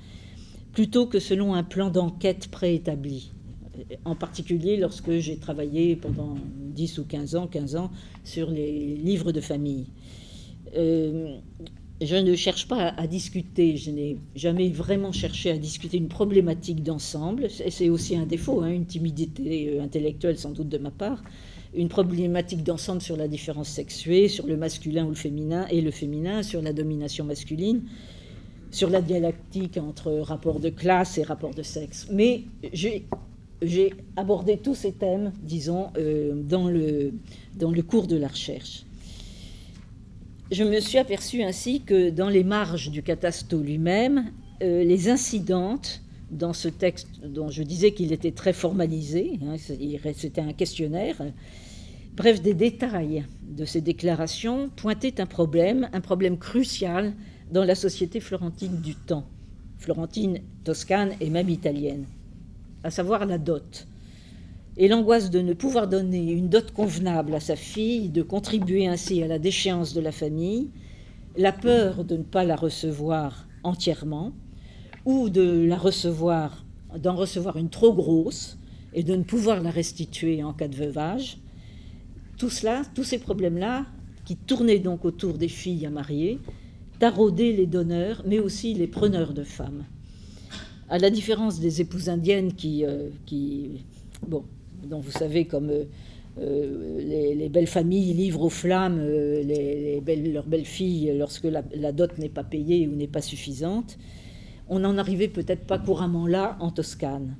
plutôt que selon un plan d'enquête préétabli. En particulier lorsque j'ai travaillé pendant 10 ou 15 ans, 15 ans sur les livres de famille. Je ne cherche pas à, discuter, je n'ai jamais vraiment cherché à discuter une problématique d'ensemble, c'est aussi un défaut, hein, une timidité intellectuelle sans doute de ma part une problématique d'ensemble sur la différence sexuée, sur le masculin ou le féminin, et le féminin, sur la domination masculine, sur la dialectique entre rapport de classe et rapport de sexe. Mais j'ai abordé tous ces thèmes, disons, euh, dans, le, dans le cours de la recherche. Je me suis aperçu ainsi que dans les marges du catasto lui-même, euh, les incidentes dans ce texte dont je disais qu'il était très formalisé, hein, c'était un questionnaire, bref, des détails de ces déclarations pointaient un problème, un problème crucial dans la société florentine du temps, florentine, toscane et même italienne, à savoir la dot. Et l'angoisse de ne pouvoir donner une dot convenable à sa fille, de contribuer ainsi à la déchéance de la famille, la peur de ne pas la recevoir entièrement, ou de la recevoir, d'en recevoir une trop grosse, et de ne pouvoir la restituer en cas de veuvage. Tout cela, tous ces problèmes-là, qui tournaient donc autour des filles à marier, taraudaient les donneurs, mais aussi les preneurs de femmes. À la différence des épouses indiennes qui, euh, qui bon, dont vous savez comme euh, euh, les, belles familles livrent aux flammes les, leurs belles filles lorsque la, dot n'est pas payée ou n'est pas suffisante, on n'en arrivait peut-être pas couramment là en Toscane.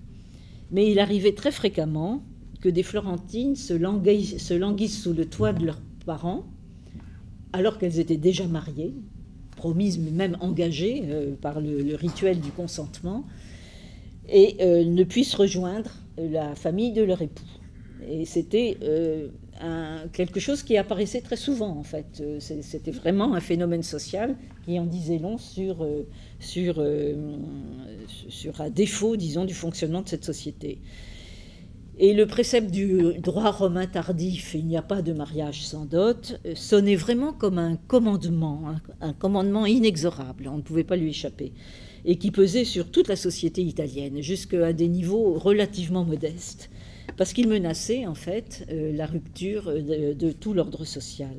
Mais il arrivait très fréquemment que des Florentines se languissent, sous le toit de leurs parents, alors qu'elles étaient déjà mariées, promises mais même engagées euh, par le, rituel du consentement, et euh, ne puissent rejoindre la famille de leur époux. Et c'était euh, quelque chose qui apparaissait très souvent, en fait. C'était vraiment un phénomène social qui en disait long sur sur, euh, sur un défaut, disons, du fonctionnement de cette société. Et le précepte du droit romain tardif, il n'y a pas de mariage sans dot, sonnait vraiment comme un commandement, un, commandement inexorable, on ne pouvait pas lui échapper, et qui pesait sur toute la société italienne, jusqu'à des niveaux relativement modestes, parce qu'il menaçait en fait euh, la rupture de tout l'ordre social.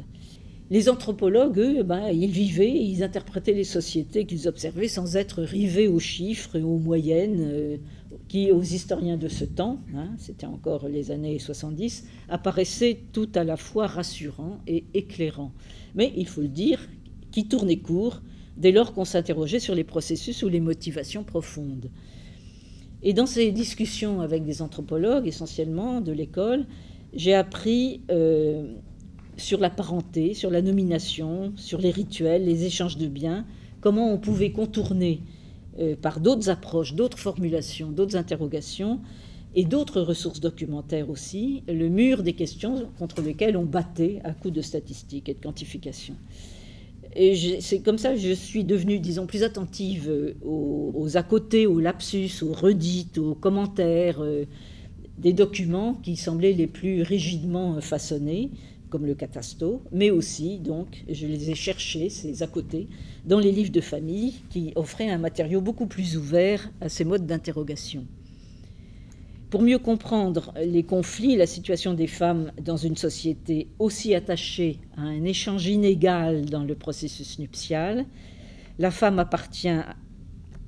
Les anthropologues, eux, ben, ils vivaient, ils interprétaient les sociétés qu'ils observaient sans être rivés aux chiffres aux moyennes euh, qui, aux historiens de ce temps, hein, c'était encore les années 70, apparaissaient tout à la fois rassurants et éclairants. Mais, il faut le dire, qui tournaient court dès lors qu'on s'interrogeait sur les processus ou les motivations profondes. Et dans ces discussions avec des anthropologues, essentiellement de l'école, j'ai appris euh, sur la parenté, sur la nomination, sur les rituels, les échanges de biens, comment on pouvait contourner euh, par d'autres approches, d'autres formulations, d'autres interrogations et d'autres ressources documentaires aussi, le mur des questions contre lesquelles on battait à coups de statistiques et de quantification. Et c'est comme ça que je suis devenue, disons, plus attentive euh, aux, à côté, aux lapsus, aux redites, aux commentaires euh, des documents qui semblaient les plus rigidement façonnés, comme le catasto, mais aussi, donc, je les ai cherchés, ces à côté, dans les livres de famille qui offraient un matériau beaucoup plus ouvert à ces modes d'interrogation. Pour mieux comprendre les conflits, la situation des femmes dans une société aussi attachée à un échange inégal dans le processus nuptial, la femme appartient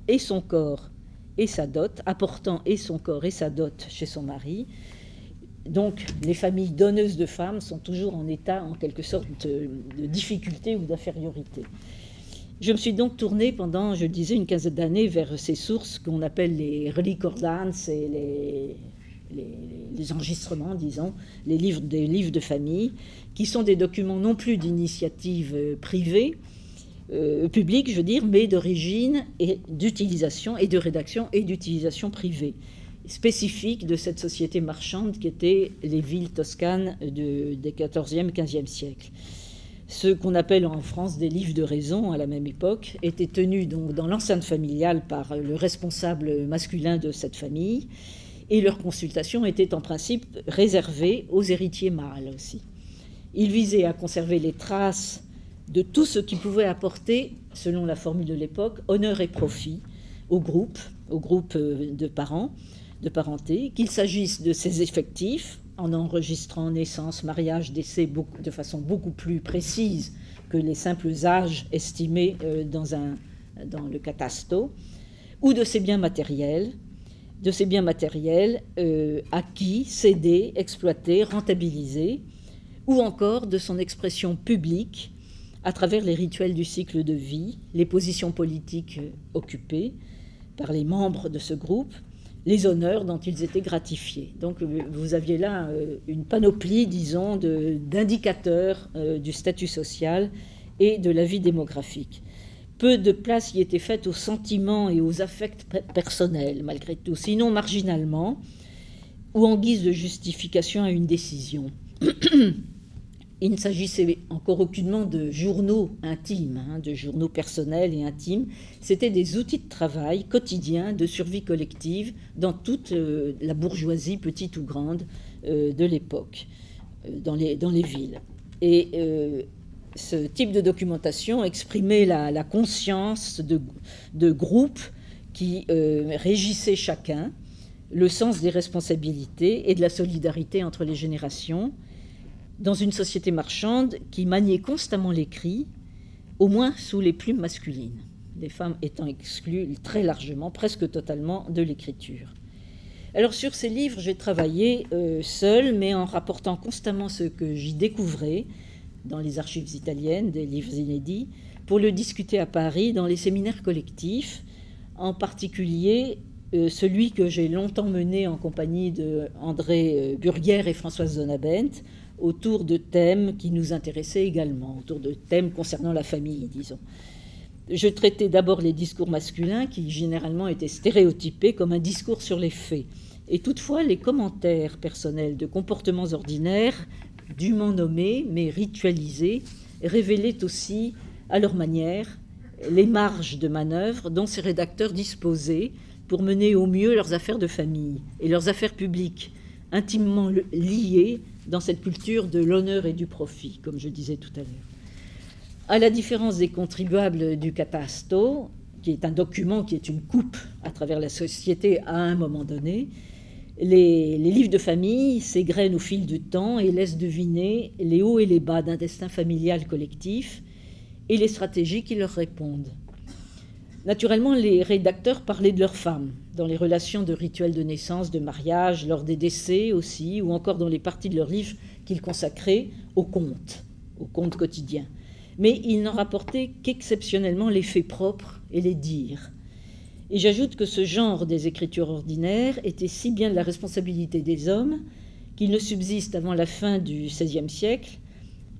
et son corps et sa dot, apportant et son corps et sa dot chez son mari, donc les familles donneuses de femmes sont toujours en état, en quelque sorte, de, difficulté ou d'infériorité. Je me suis donc tournée pendant, je disais, une quinzaine d'années vers ces sources qu'on appelle les relicordances et les, les, enregistrements, disons, les livres, des livres de famille, qui sont des documents non plus d'initiative euh, privée, euh, publique, je veux dire, mais d'origine et d'utilisation et de rédaction et d'utilisation privée spécifique de cette société marchande qui étaient les villes toscanes des 14e 15e siècles. Ce qu'on appelle en France des livres de raison à la même époque étaient tenus donc dans l'enceinte familiale par le responsable masculin de cette famille et leur consultation était en principe réservée aux héritiers mâles aussi. Ils visaient à conserver les traces de tout ce qui pouvait apporter, selon la formule de l'époque, honneur et profit au groupe, au groupe de parents, de parenté, qu'il s'agisse de ses effectifs, en enregistrant naissance, mariage, décès de façon beaucoup plus précise que les simples âges estimés euh, dans, le catasto, ou de ses biens matériels, de ses biens matériels euh, acquis, cédés, exploités, rentabilisés, ou encore de son expression publique à travers les rituels du cycle de vie, les positions politiques occupées par les membres de ce groupe, les honneurs dont ils étaient gratifiés. Donc vous aviez là euh, une panoplie, disons, d'indicateurs euh, du statut social et de la vie démographique. Peu de place y était faite aux sentiments et aux affects personnels, malgré tout, sinon marginalement, ou en guise de justification à une décision. il ne s'agissait encore aucunement de journaux intimes, hein, de journaux personnels et intimes. C'était des outils de travail quotidiens, de survie collective, dans toute euh, la bourgeoisie, petite ou grande, euh, de l'époque, euh, dans, les, villes. Et ce type de documentation exprimait la, conscience de, de groupes qui régissaient chacun, le sens des responsabilités et de la solidarité entre les générations dans une société marchande qui maniait constamment l'écrit, au moins sous les plumes masculines, les femmes étant exclues très largement, presque totalement, de l'écriture. Alors sur ces livres, j'ai travaillé euh, seul, mais en rapportant constamment ce que j'y découvrais dans les archives italiennes, des livres inédits, pour le discuter à Paris dans les séminaires collectifs, en particulier euh, celui que j'ai longtemps mené en compagnie de André euh, Burguère et Françoise Zonabent, autour de thèmes qui nous intéressaient également, autour de thèmes concernant la famille, disons. Je traitais d'abord les discours masculins qui généralement étaient stéréotypés comme un discours sur les faits. Et toutefois, les commentaires personnels de comportements ordinaires, dûment nommés mais ritualisés, révélaient aussi, à leur manière, les marges de manœuvre dont ces rédacteurs disposaient pour mener au mieux leurs affaires de famille et leurs affaires publiques, intimement liées dans cette culture de l'honneur et du profit, comme je disais tout à l'heure. À la différence des contribuables du catasto, qui est un document qui est une coupe à travers la société à un moment donné, les, livres de famille s'égrènent au fil du temps et laissent deviner les hauts et les bas d'un destin familial collectif et les stratégies qui leur répondent. Naturellement, les rédacteurs parlaient de leurs femmes, dans les relations de rituels de naissance, de mariage, lors des décès aussi, ou encore dans les parties de leurs livres qu'ils consacraient aux contes, aux contes quotidiens. Mais ils n'en rapportaient qu'exceptionnellement les faits propres et les dires. Et j'ajoute que ce genre des écritures ordinaires était si bien de la responsabilité des hommes qu'il ne subsiste avant la fin du XVIe siècle,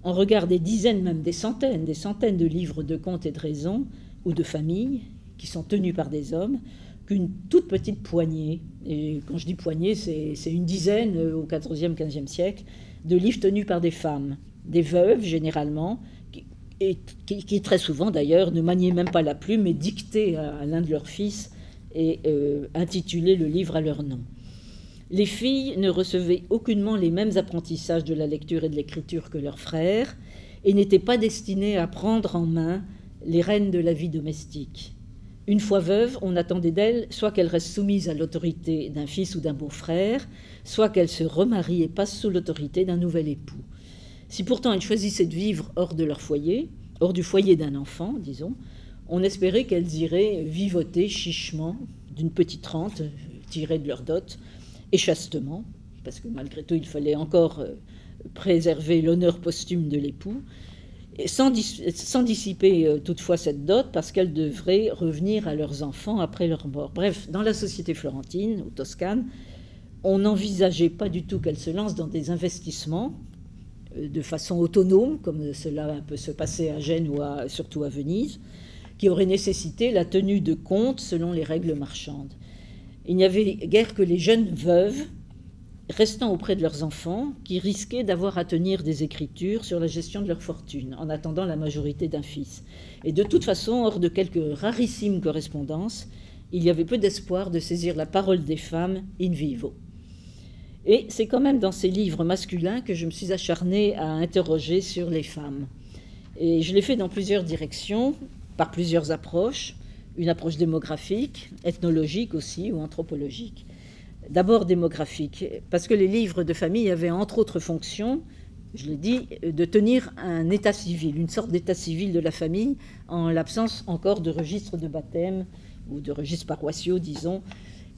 en regard des dizaines, même des centaines, des centaines de livres de contes et de raisons, ou de familles qui sont tenus par des hommes qu'une toute petite poignée, et quand je dis poignée, c'est une dizaine euh, au XIVe, XVe siècle, de livres tenus par des femmes, des veuves généralement, et, qui, très souvent d'ailleurs ne maniaient même pas la plume, mais dictaient à, l'un de leurs fils et euh, intitulaient le livre à leur nom. Les filles ne recevaient aucunement les mêmes apprentissages de la lecture et de l'écriture que leurs frères, et n'étaient pas destinées à prendre en main les reines de la vie domestique. Une fois veuve, on attendait d'elle soit qu'elle reste soumise à l'autorité d'un fils ou d'un beau-frère, soit qu'elle se remarie et passe sous l'autorité d'un nouvel époux. Si pourtant elles choisissaient de vivre hors de leur foyer, hors du foyer d'un enfant, disons, on espérait qu'elles iraient vivoter chichement d'une petite rente tirée de leur dot, et chastement, parce que malgré tout il fallait encore euh, préserver l'honneur posthume de l'époux, sans, dissiper euh, toutefois cette dot, parce qu'elles devraient revenir à leurs enfants après leur mort. Bref, dans la société florentine, ou toscane, on n'envisageait pas du tout qu'elles se lancent dans des investissements euh, de façon autonome, comme cela peut se passer à Gênes ou surtout à Venise, qui auraient nécessité la tenue de compte selon les règles marchandes. Il n'y avait guère que les jeunes veuves restant auprès de leurs enfants, qui risquaient d'avoir à tenir des écritures sur la gestion de leur fortune, en attendant la majorité d'un fils. Et de toute façon, hors de quelques rarissimes correspondances, il y avait peu d'espoir de saisir la parole des femmes in vivo. Et c'est quand même dans ces livres masculins que je me suis acharnée à interroger sur les femmes. Et je l'ai fait dans plusieurs directions, par plusieurs approches, une approche démographique, ethnologique aussi, ou anthropologique d'abord démographique, parce que les livres de famille avaient entre autres fonctions, je l'ai dit, de tenir un état civil, une sorte d'état civil de la famille, en l'absence encore de registres de baptême ou de registres paroissiaux, disons,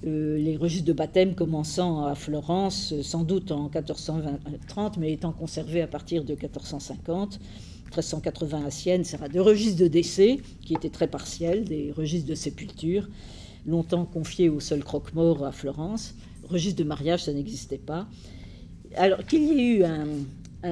euh, les registres de baptême commençant à Florence, sans doute en 1430, mais étant conservés à partir de 1450. 1380 à Sienne, sera de registres de décès, qui étaient très partiels, des registres de sépulture, longtemps confié au seul croque-mort à Florence. Registre de mariage, ça n'existait pas. Alors qu'il y ait eu un,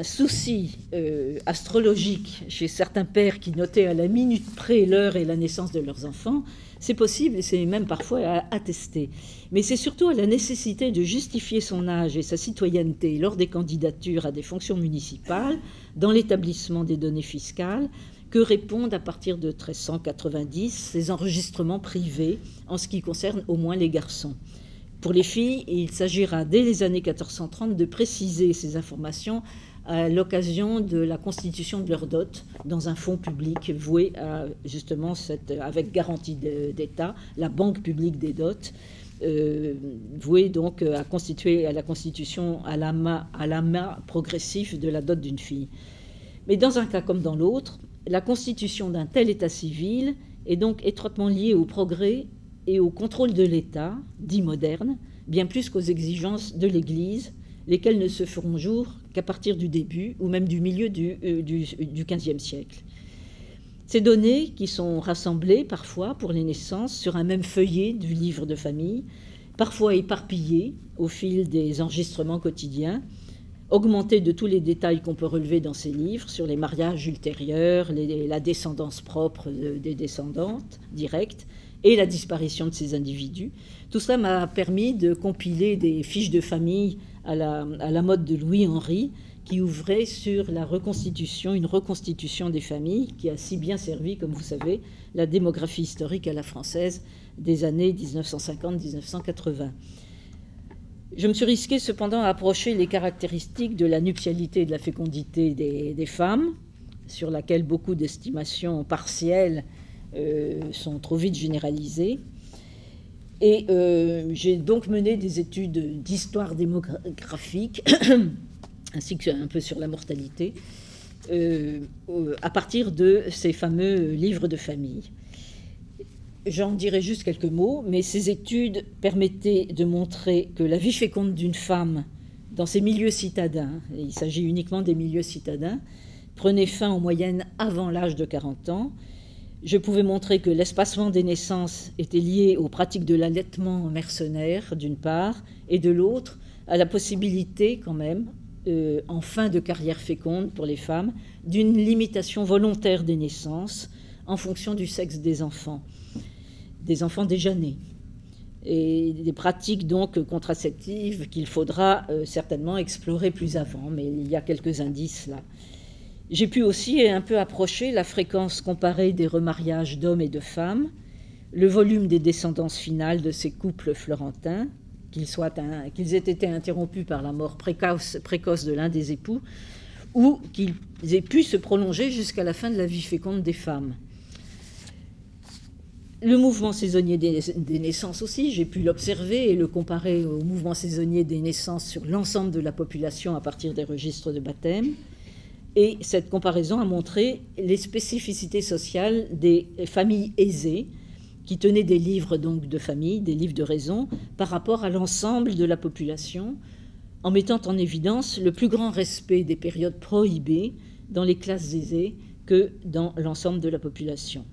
souci euh, astrologique chez certains pères qui notaient à la minute près l'heure et la naissance de leurs enfants, c'est possible et c'est même parfois attesté. Mais c'est surtout à la nécessité de justifier son âge et sa citoyenneté lors des candidatures à des fonctions municipales, dans l'établissement des données fiscales, que répondent à partir de 1390 ces enregistrements privés en ce qui concerne au moins les garçons. Pour les filles, il s'agira dès les années 1430 de préciser ces informations à l'occasion de la constitution de leur dot dans un fonds public voué à justement avec garantie d'État, la banque publique des dots, euh, voué donc à constituer à la constitution à l'amas à progressif de la dot d'une fille. Mais dans un cas comme dans l'autre, la constitution d'un tel état civil est donc étroitement liée au progrès et au contrôle de l'État, dit moderne, bien plus qu'aux exigences de l'Église, lesquelles ne se feront jour qu'à partir du début ou même du milieu du, XVe euh, siècle. Ces données, qui sont rassemblées parfois pour les naissances sur un même feuillet du livre de famille, parfois éparpillées au fil des enregistrements quotidiens, augmentées de tous les détails qu'on peut relever dans ces livres sur les mariages ultérieurs, la descendance propre des descendantes directes et la disparition de ces individus. Tout cela m'a permis de compiler des fiches de famille à la, mode de Louis-Henri, qui ouvrait sur la reconstitution, une reconstitution des familles qui a si bien servi, comme vous savez, la démographie historique à la française des années 1950-1980. Je me suis risqué cependant à approcher les caractéristiques de la nuptialité et de la fécondité des, femmes, sur laquelle beaucoup d'estimations partielles euh, sont trop vite généralisées. Et euh, j'ai donc mené des études d'histoire démographique, ainsi qu'un peu sur la mortalité, euh, à partir de ces fameux livres de famille. J'en dirai juste quelques mots, mais ces études permettaient de montrer que la vie féconde d'une femme dans ces milieux citadins, et il s'agit uniquement des milieux citadins, prenait fin en moyenne avant l'âge de 40 ans, je pouvais montrer que l'espacement des naissances était lié aux pratiques de l'allaitement mercenaire, d'une part, et de l'autre, à la possibilité, quand même, euh, en fin de carrière féconde pour les femmes, d'une limitation volontaire des naissances en fonction du sexe des enfants, des enfants déjà nés. Et des pratiques donc contraceptives qu'il faudra euh, certainement explorer plus avant, mais il y a quelques indices là. J'ai pu aussi un peu approcher la fréquence comparée des remariages d'hommes et de femmes, le volume des descendances finales de ces couples florentins, qu'ils aient été interrompus par la mort précoce, précoce de l'un des époux, ou qu'ils aient pu se prolonger jusqu'à la fin de la vie féconde des femmes. Le mouvement saisonnier des, naissances aussi, j'ai pu l'observer et le comparer au mouvement saisonnier des naissances sur l'ensemble de la population à partir des registres de baptême. Et cette comparaison a montré les spécificités sociales des familles aisées qui tenaient des livres donc de famille, des livres de raison, par rapport à l'ensemble de la population, en mettant en évidence le plus grand respect des périodes prohibées dans les classes aisées que dans l'ensemble de la population.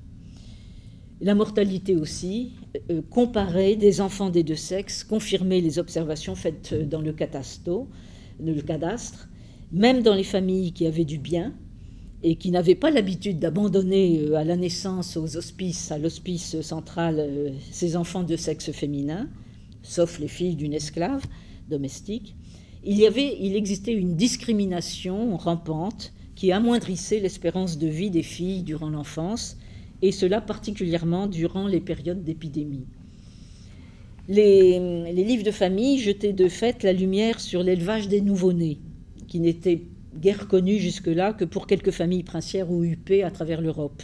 La mortalité aussi, euh, comparer des enfants des deux sexes, confirmer les observations faites dans le, le cadastre, même dans les familles qui avaient du bien et qui n'avaient pas l'habitude d'abandonner euh, à la naissance aux hospices, à l'hospice central, euh, ces enfants de sexe féminin, sauf les filles d'une esclave domestique, il, y avait, il existait une discrimination rampante qui amoindrissait l'espérance de vie des filles durant l'enfance, et cela particulièrement durant les périodes d'épidémie. Les, livres de famille jetaient de fait la lumière sur l'élevage des nouveau-nés, qui n'était guère connu jusque-là que pour quelques familles princières ou huppées à travers l'Europe.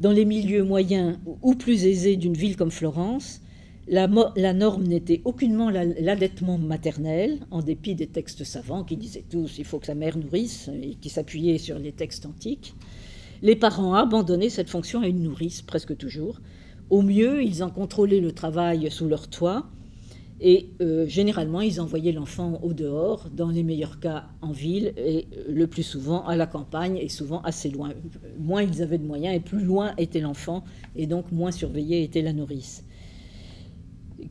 Dans les milieux moyens ou plus aisés d'une ville comme Florence, la, norme n'était aucunement l'allaitement maternel, en dépit des textes savants qui disaient tous il faut que la mère nourrisse et qui s'appuyaient sur les textes antiques. Les parents abandonnaient cette fonction à une nourrice, presque toujours. Au mieux, ils en contrôlaient le travail sous leur toit, et euh, généralement, ils envoyaient l'enfant au dehors, dans les meilleurs cas en ville, et euh, le plus souvent à la campagne, et souvent assez loin. Moins ils avaient de moyens, et plus loin était l'enfant, et donc moins surveillée était la nourrice.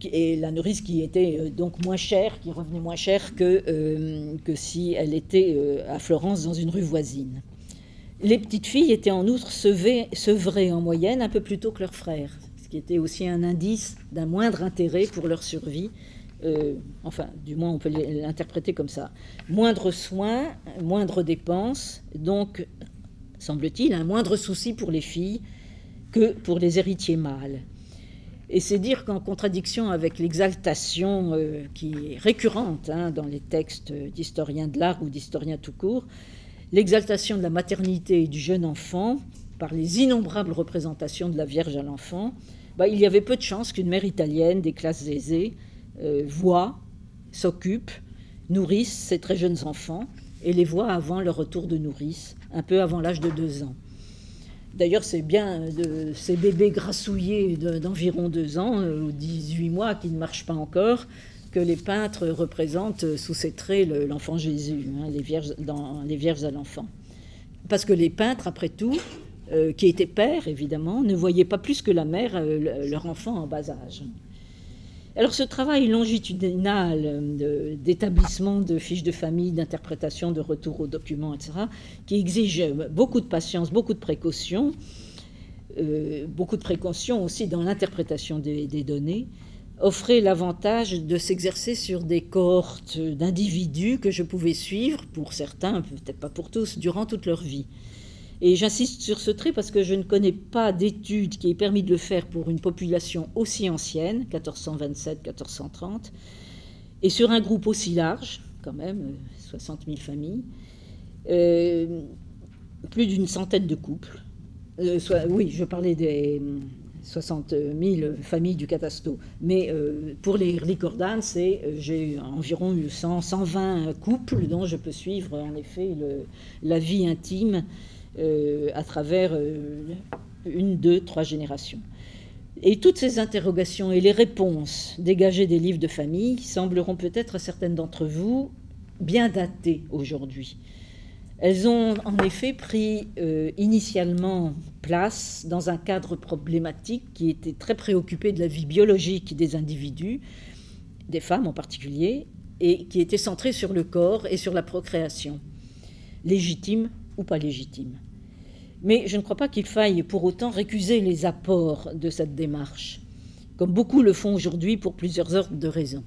et la nourrice qui était euh, donc moins chère, qui revenait moins chère que, que si elle était à Florence dans une rue voisine. Les petites filles étaient en outre sevrées en moyenne un peu plus tôt que leurs frères, ce qui était aussi un indice d'un moindre intérêt pour leur survie. enfin, du moins on peut l'interpréter comme ça. Moindre soin, moindre dépenses, donc, semble-t-il, un moindre souci pour les filles que pour les héritiers mâles. Et c'est dire qu'en contradiction avec l'exaltation euh, qui est récurrente hein, dans les textes d'historiens de l'art ou d'historiens tout court, l'exaltation de la maternité et du jeune enfant par les innombrables représentations de la Vierge à l'enfant, bah, il y avait peu de chances qu'une mère italienne des classes aisées euh, voie, s'occupe, nourrisse ses très jeunes enfants et les voit avant leur retour de nourrice, un peu avant l'âge de deux ans. D'ailleurs, c'est bien de ces bébés grassouillés d'environ deux ans euh, ou 18 mois qui ne marchent pas encore que les peintres représentent sous ces traits l'enfant Jésus, hein, les, vierges, dans les Vierges à l'enfant. Parce que les peintres, après tout, euh, qui étaient pères évidemment, ne voyaient pas plus que la mère euh, leur enfant en bas âge. Alors ce travail longitudinal d'établissement de fiches de famille, d'interprétation, de retour aux documents, etc., qui exige beaucoup de patience, beaucoup de précautions, euh, beaucoup de précautions aussi dans l'interprétation des, données, offrait l'avantage de s'exercer sur des cohortes d'individus que je pouvais suivre, pour certains, peut-être pas pour tous, durant toute leur vie. Et j'insiste sur ce trait parce que je ne connais pas d'étude qui ait permis de le faire pour une population aussi ancienne, 1427-1430, et sur un groupe aussi large, quand même, 60 000 familles, euh, plus d'une centaine de couples. Euh, oui, je parlais des 60 000 familles du catasto, mais euh, pour les licordanes, c'est j'ai environ 100, 120 couples dont je peux suivre en effet la vie intime euh, à travers euh, une, deux, trois générations. Et toutes ces interrogations et les réponses dégagées des livres de famille sembleront peut-être à certaines d'entre vous bien datées aujourd'hui. Elles ont en effet pris euh, initialement place dans un cadre problématique qui était très préoccupé de la vie biologique des individus, des femmes en particulier, et qui était centré sur le corps et sur la procréation, légitime ou pas légitime. Mais je ne crois pas qu'il faille pour autant récuser les apports de cette démarche, comme beaucoup le font aujourd'hui pour plusieurs ordres de raisons.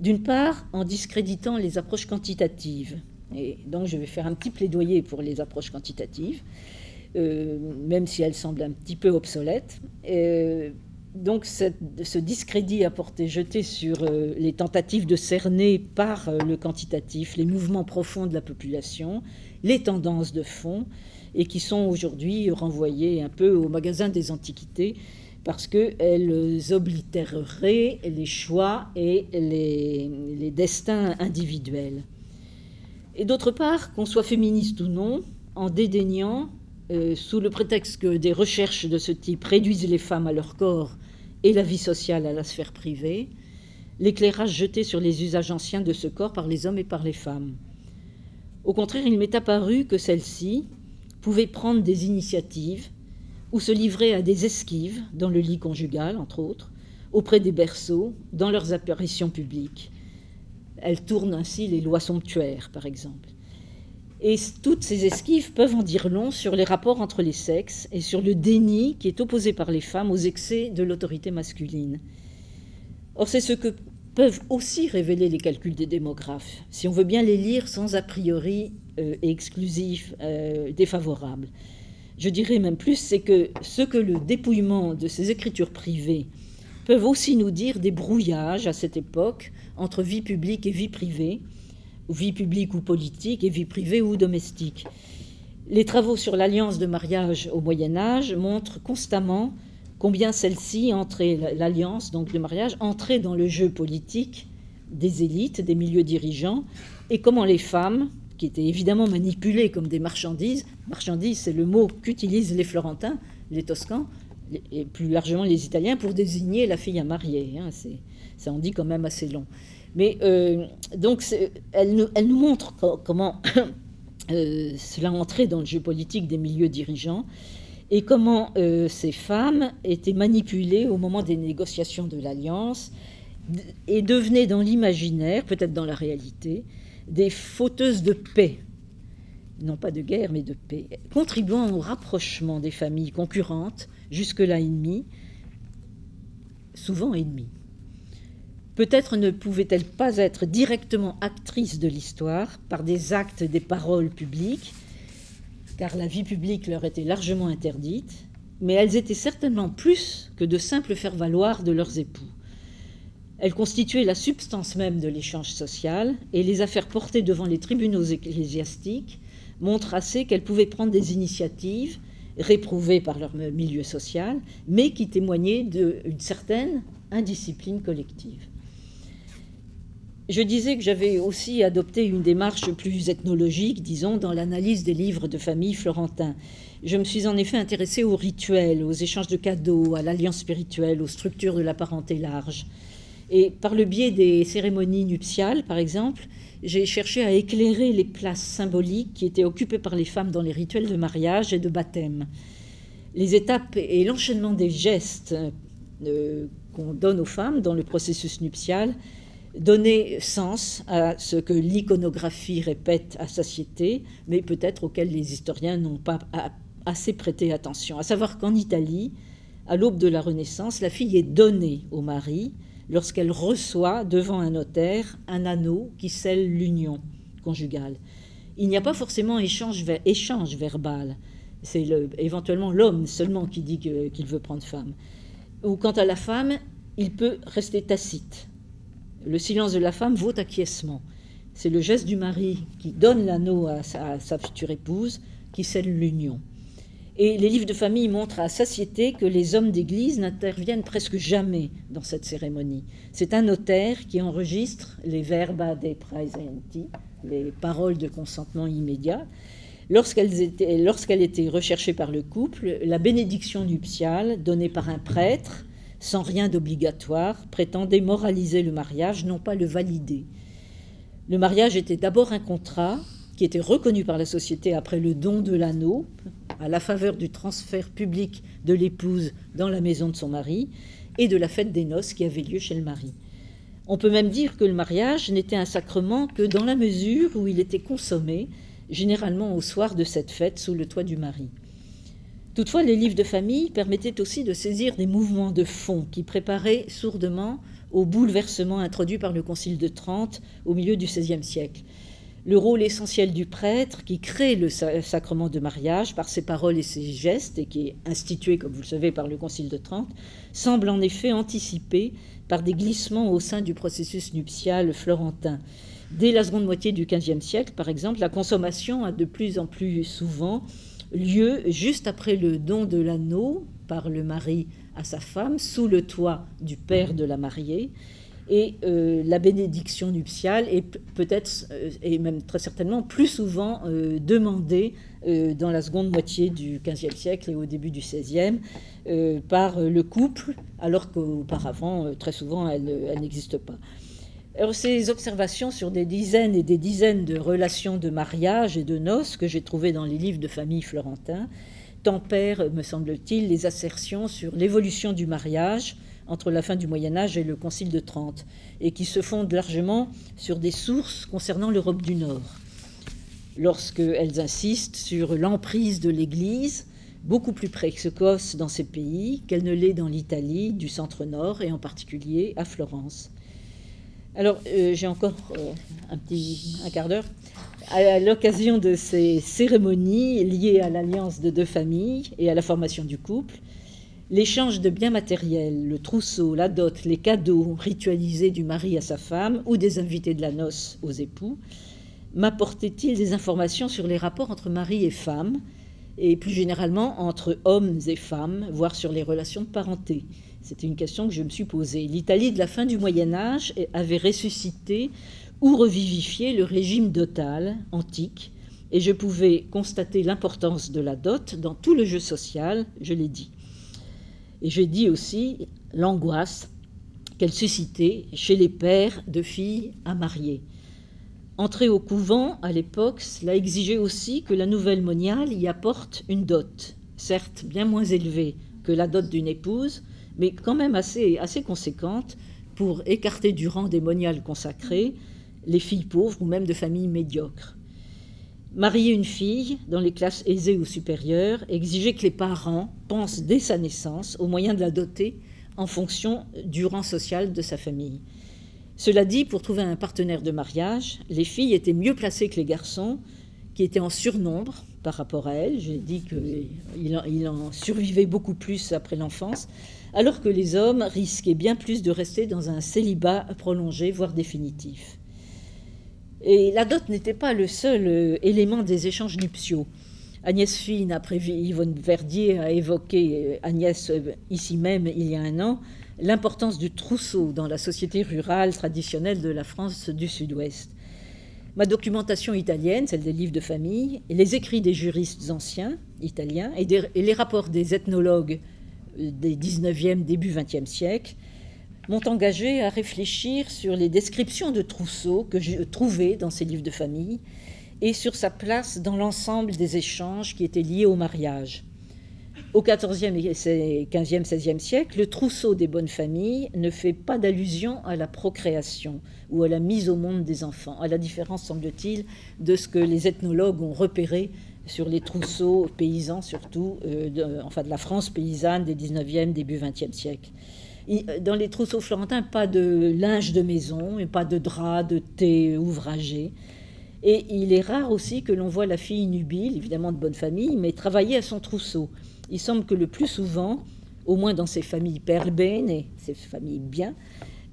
D'une part, en discréditant les approches quantitatives, et donc je vais faire un petit plaidoyer pour les approches quantitatives, euh, même si elles semblent un petit peu obsolètes. Euh, donc ce discrédit apporté, jeté sur euh, les tentatives de cerner par le quantitatif les mouvements profonds de la population, les tendances de fond, et qui sont aujourd'hui renvoyées un peu au magasin des antiquités parce qu'elles oblitéreraient les choix et les, destins individuels. Et d'autre part, qu'on soit féministe ou non, en dédaignant, euh, sous le prétexte que des recherches de ce type réduisent les femmes à leur corps et la vie sociale à la sphère privée, l'éclairage jeté sur les usages anciens de ce corps par les hommes et par les femmes. Au contraire, il m'est apparu que celle-ci, pouvaient prendre des initiatives ou se livrer à des esquives dans le lit conjugal, entre autres, auprès des berceaux, dans leurs apparitions publiques. Elles tournent ainsi les lois somptuaires, par exemple. Et toutes ces esquives peuvent en dire long sur les rapports entre les sexes et sur le déni qui est opposé par les femmes aux excès de l'autorité masculine. Or, c'est ce que peuvent aussi révéler les calculs des démographes, si on veut bien les lire sans a priori euh, exclusif euh. Je dirais même plus, c'est que ce que le dépouillement de ces écritures privées peuvent aussi nous dire des brouillages à cette époque entre vie publique et vie privée, ou vie publique ou politique et vie privée ou domestique. Les travaux sur l'alliance de mariage au Moyen Âge montrent constamment combien celle-ci l'alliance donc de mariage, entrait dans le jeu politique des élites, des milieux dirigeants, et comment les femmes, qui étaient évidemment manipulées comme des marchandises. Marchandises, c'est le mot qu'utilisent les Florentins, les Toscans, et plus largement les Italiens, pour désigner la fille à marier. Hein, ça en dit quand même assez long. Mais euh, donc, elle nous, montre comment euh, cela entrait dans le jeu politique des milieux dirigeants et comment euh, ces femmes étaient manipulées au moment des négociations de l'alliance et devenaient dans l'imaginaire, peut-être dans la réalité, des fauteuses de paix, non pas de guerre mais de paix, contribuant au rapprochement des familles concurrentes, jusque-là ennemies, souvent ennemies. Peut-être ne pouvaient-elles pas être directement actrices de l'histoire par des actes, des paroles publiques, car la vie publique leur était largement interdite, mais elles étaient certainement plus que de simples faire-valoir de leurs époux. Elles constituaient la substance même de l'échange social, et les affaires portées devant les tribunaux ecclésiastiques montrent assez qu'elles pouvaient prendre des initiatives, réprouvées par leur milieu social, mais qui témoignaient d'une certaine indiscipline collective. Je disais que j'avais aussi adopté une démarche plus ethnologique, disons, dans l'analyse des livres de famille florentins. Je me suis en effet intéressée aux rituels, aux échanges de cadeaux, à l'alliance spirituelle, aux structures de la parenté large. Et par le biais des cérémonies nuptiales, par exemple, j'ai cherché à éclairer les places symboliques qui étaient occupées par les femmes dans les rituels de mariage et de baptême. Les étapes et l'enchaînement des gestes euh, qu'on donne aux femmes dans le processus nuptial donner sens à ce que l'iconographie répète à satiété, mais peut-être auquel les historiens n'ont pas assez prêté attention. À savoir qu'en Italie, à l'aube de la Renaissance, la fille est donnée au mari lorsqu'elle reçoit devant un notaire un anneau qui scelle l'union conjugale. Il n'y a pas forcément échange, verbal. C'est éventuellement l'homme seulement qui dit qu'il veut prendre femme. Ou quant à la femme, il peut rester tacite. Le silence de la femme vaut acquiescement. C'est le geste du mari qui donne l'anneau à, sa future épouse qui scelle l'union. Et les livres de famille montrent à satiété que les hommes d'église n'interviennent presque jamais dans cette cérémonie. C'est un notaire qui enregistre les verba de praesenti, les paroles de consentement immédiat. Lorsqu'elles étaient, lorsqu'elle était recherchée par le couple, la bénédiction nuptiale donnée par un prêtre sans rien d'obligatoire, prétendait moraliser le mariage, non pas le valider. Le mariage était d'abord un contrat qui était reconnu par la société après le don de l'anneau, à la faveur du transfert public de l'épouse dans la maison de son mari, et de la fête des noces qui avait lieu chez le mari. On peut même dire que le mariage n'était un sacrement que dans la mesure où il était consommé, généralement au soir de cette fête sous le toit du mari. Toutefois, les livres de famille permettaient aussi de saisir des mouvements de fond qui préparaient sourdement au bouleversement introduit par le Concile de Trente au milieu du XVIe siècle. Le rôle essentiel du prêtre qui crée le sacrement de mariage par ses paroles et ses gestes, et qui est institué, comme vous le savez, par le Concile de Trente, semble en effet anticipé par des glissements au sein du processus nuptial florentin. Dès la seconde moitié du XVe siècle, par exemple, la consommation a de plus en plus souvent lieu juste après le don de l'anneau par le mari à sa femme, sous le toit du père de la mariée. Et euh, la bénédiction nuptiale est peut-être, euh, et même très certainement, plus souvent euh, demandée dans la seconde moitié du XVe siècle et au début du XVIe par le couple, alors qu'auparavant, très souvent, elle n'existe pas. Alors, ces observations sur des dizaines et des dizaines de relations de mariage et de noces que j'ai trouvées dans les livres de famille florentins tempèrent, me semble-t-il, les assertions sur l'évolution du mariage entre la fin du Moyen Âge et le Concile de Trente, et qui se fondent largement sur des sources concernant l'Europe du Nord. Lorsqu'elles insistent sur l'emprise de l'Église, beaucoup plus précoce dans ces pays qu'elle ne l'est dans l'Italie du centre-nord, et en particulier à Florence. Alors, euh, j'ai encore euh, un petit un quart d'heure. À l'occasion de ces cérémonies liées à l'alliance de deux familles et à la formation du couple, l'échange de biens matériels, le trousseau, la dot, les cadeaux ritualisés du mari à sa femme ou des invités de la noce aux époux, m'apportait-il des informations sur les rapports entre mari et femme, et plus généralement entre hommes et femmes, voire sur les relations de parenté c'était une question que je me suis posée. L'Italie de la fin du Moyen Âge avait ressuscité ou revivifié le régime dotal antique, et je pouvais constater l'importance de la dot dans tout le jeu social, je l'ai dit. Et j'ai dit aussi l'angoisse qu'elle suscitait chez les pères de filles à marier. Entrer au couvent, à l'époque, cela exigeait aussi que la nouvelle moniale y apporte une dot, certes bien moins élevée que la dot d'une épouse, mais quand même assez, assez conséquente pour écarter du rang des moniales consacrées les filles pauvres ou même de familles médiocres. Marier une fille dans les classes aisées ou supérieures exigeait que les parents pensent dès sa naissance aux moyens de la doter en fonction du rang social de sa famille. Cela dit, pour trouver un partenaire de mariage, les filles étaient mieux placées que les garçons, qui étaient en surnombre par rapport à elles. J'ai dit qu'il en survivait beaucoup plus après l'enfance, alors que les hommes risquaient bien plus de rester dans un célibat prolongé, voire définitif. Et la dot n'était pas le seul euh, élément des échanges nuptiaux. Agnès Fine, après Yvonne Verdier, a évoqué, euh, Agnès euh, ici même il y a un an, l'importance du trousseau dans la société rurale traditionnelle de la France du Sud-Ouest. Ma documentation italienne, celle des livres de famille, les écrits des juristes anciens italiens et, et les rapports des ethnologues des 19e, début 20e siècle m'ont engagé à réfléchir sur les descriptions de trousseau que j'ai trouvées dans ces livres de famille et sur sa place dans l'ensemble des échanges qui étaient liés au mariage. Au XIVe, XVe, XVIe siècle, le trousseau des bonnes familles ne fait pas d'allusion à la procréation ou à la mise au monde des enfants, à la différence, semble-t-il, de ce que les ethnologues ont repéré sur les trousseaux paysans, surtout, euh, enfin de la France paysanne des 19e, début 20e siècle. Dans les trousseaux florentins, pas de linge de maison et pas de drap, de thé ouvragé. Et il est rare aussi que l'on voit la fille nubile, évidemment de bonne famille, mais travailler à son trousseau. Il semble que le plus souvent, au moins dans ces familles perbènes ces familles bien,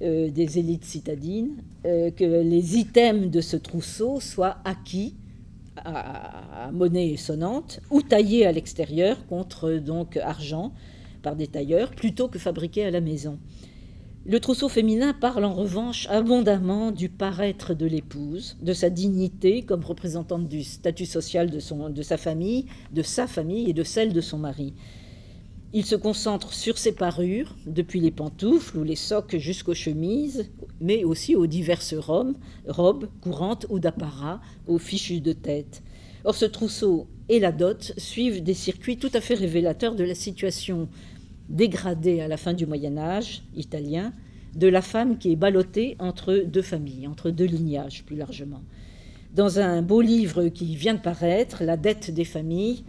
euh, des élites citadines, euh, que les items de ce trousseau soient acquis à, à monnaie sonnante ou taillés à l'extérieur contre donc argent par des tailleurs plutôt que fabriqués à la maison. Le trousseau féminin parle en revanche abondamment du paraître de l'épouse, de sa dignité comme représentante du statut social de, son, de sa famille, de sa famille et de celle de son mari. Il se concentre sur ses parures, depuis les pantoufles ou les socs jusqu'aux chemises, mais aussi aux diverses robes, robes courantes ou d'apparat, aux fichus de tête. Or, ce trousseau et la dot suivent des circuits tout à fait révélateurs de la situation dégradée à la fin du Moyen Âge italien de la femme qui est ballottée entre deux familles, entre deux lignages plus largement. Dans un beau livre qui vient de paraître, La dette des familles,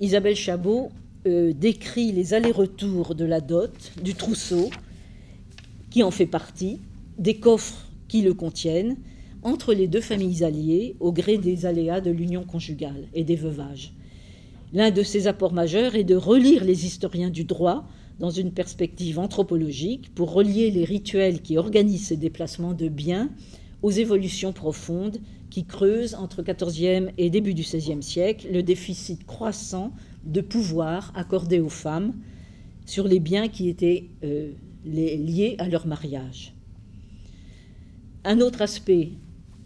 Isabelle Chabot euh, décrit les allers-retours de la dot, du trousseau, qui en fait partie, des coffres qui le contiennent, entre les deux familles alliées au gré des aléas de l'union conjugale et des veuvages. L'un de ses apports majeurs est de relire les historiens du droit dans une perspective anthropologique pour relier les rituels qui organisent ces déplacements de biens aux évolutions profondes qui creusent entre XIVe et début du XVIe siècle le déficit croissant de pouvoir accordé aux femmes sur les biens qui étaient euh, liés à leur mariage. Un autre aspect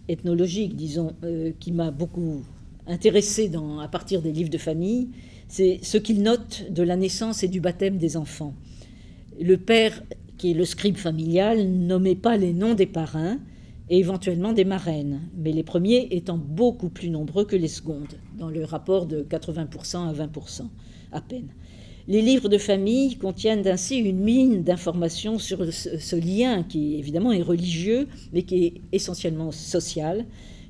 ethnologique, disons, euh, qui m'a beaucoup intéressé à partir des livres de famille, c'est ce qu'il note de la naissance et du baptême des enfants. Le père, qui est le scribe familial, nommait pas les noms des parrains et éventuellement des marraines, mais les premiers étant beaucoup plus nombreux que les secondes, dans le rapport de 80% à 20% à peine. Les livres de famille contiennent ainsi une mine d'informations sur ce, lien qui évidemment est religieux, mais qui est essentiellement social,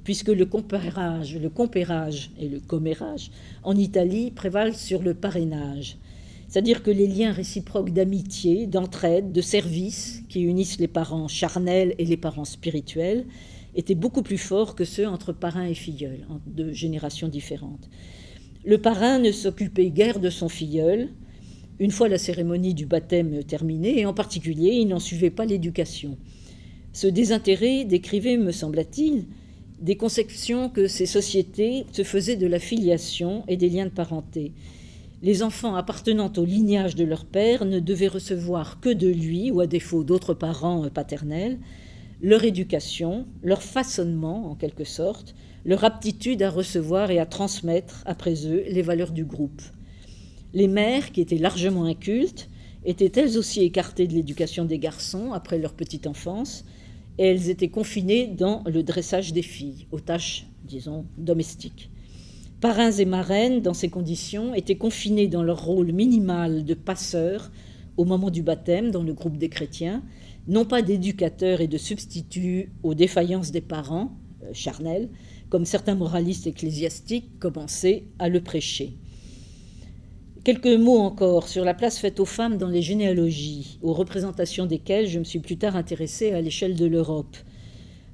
puisque le compérage, le compérage et le commérage en Italie prévalent sur le parrainage. C'est-à-dire que les liens réciproques d'amitié, d'entraide, de service qui unissent les parents charnels et les parents spirituels étaient beaucoup plus forts que ceux entre parrain et filleul, de générations différentes. Le parrain ne s'occupait guère de son filleul, une fois la cérémonie du baptême terminée, et en particulier, il n'en suivait pas l'éducation. Ce désintérêt décrivait, me semble-t-il, des conceptions que ces sociétés se faisaient de la filiation et des liens de parenté. Les enfants appartenant au lignage de leur père ne devaient recevoir que de lui, ou à défaut d'autres parents paternels, leur éducation, leur façonnement en quelque sorte, leur aptitude à recevoir et à transmettre après eux les valeurs du groupe. Les mères, qui étaient largement incultes, étaient elles aussi écartées de l'éducation des garçons après leur petite enfance, et elles étaient confinées dans le dressage des filles, aux tâches, disons, domestiques. Parrains et marraines, dans ces conditions, étaient confinés dans leur rôle minimal de passeurs au moment du baptême dans le groupe des chrétiens, non pas d'éducateurs et de substituts aux défaillances des parents euh, charnels, comme certains moralistes ecclésiastiques commençaient à le prêcher. Quelques mots encore sur la place faite aux femmes dans les généalogies, aux représentations desquelles je me suis plus tard intéressée à l'échelle de l'Europe.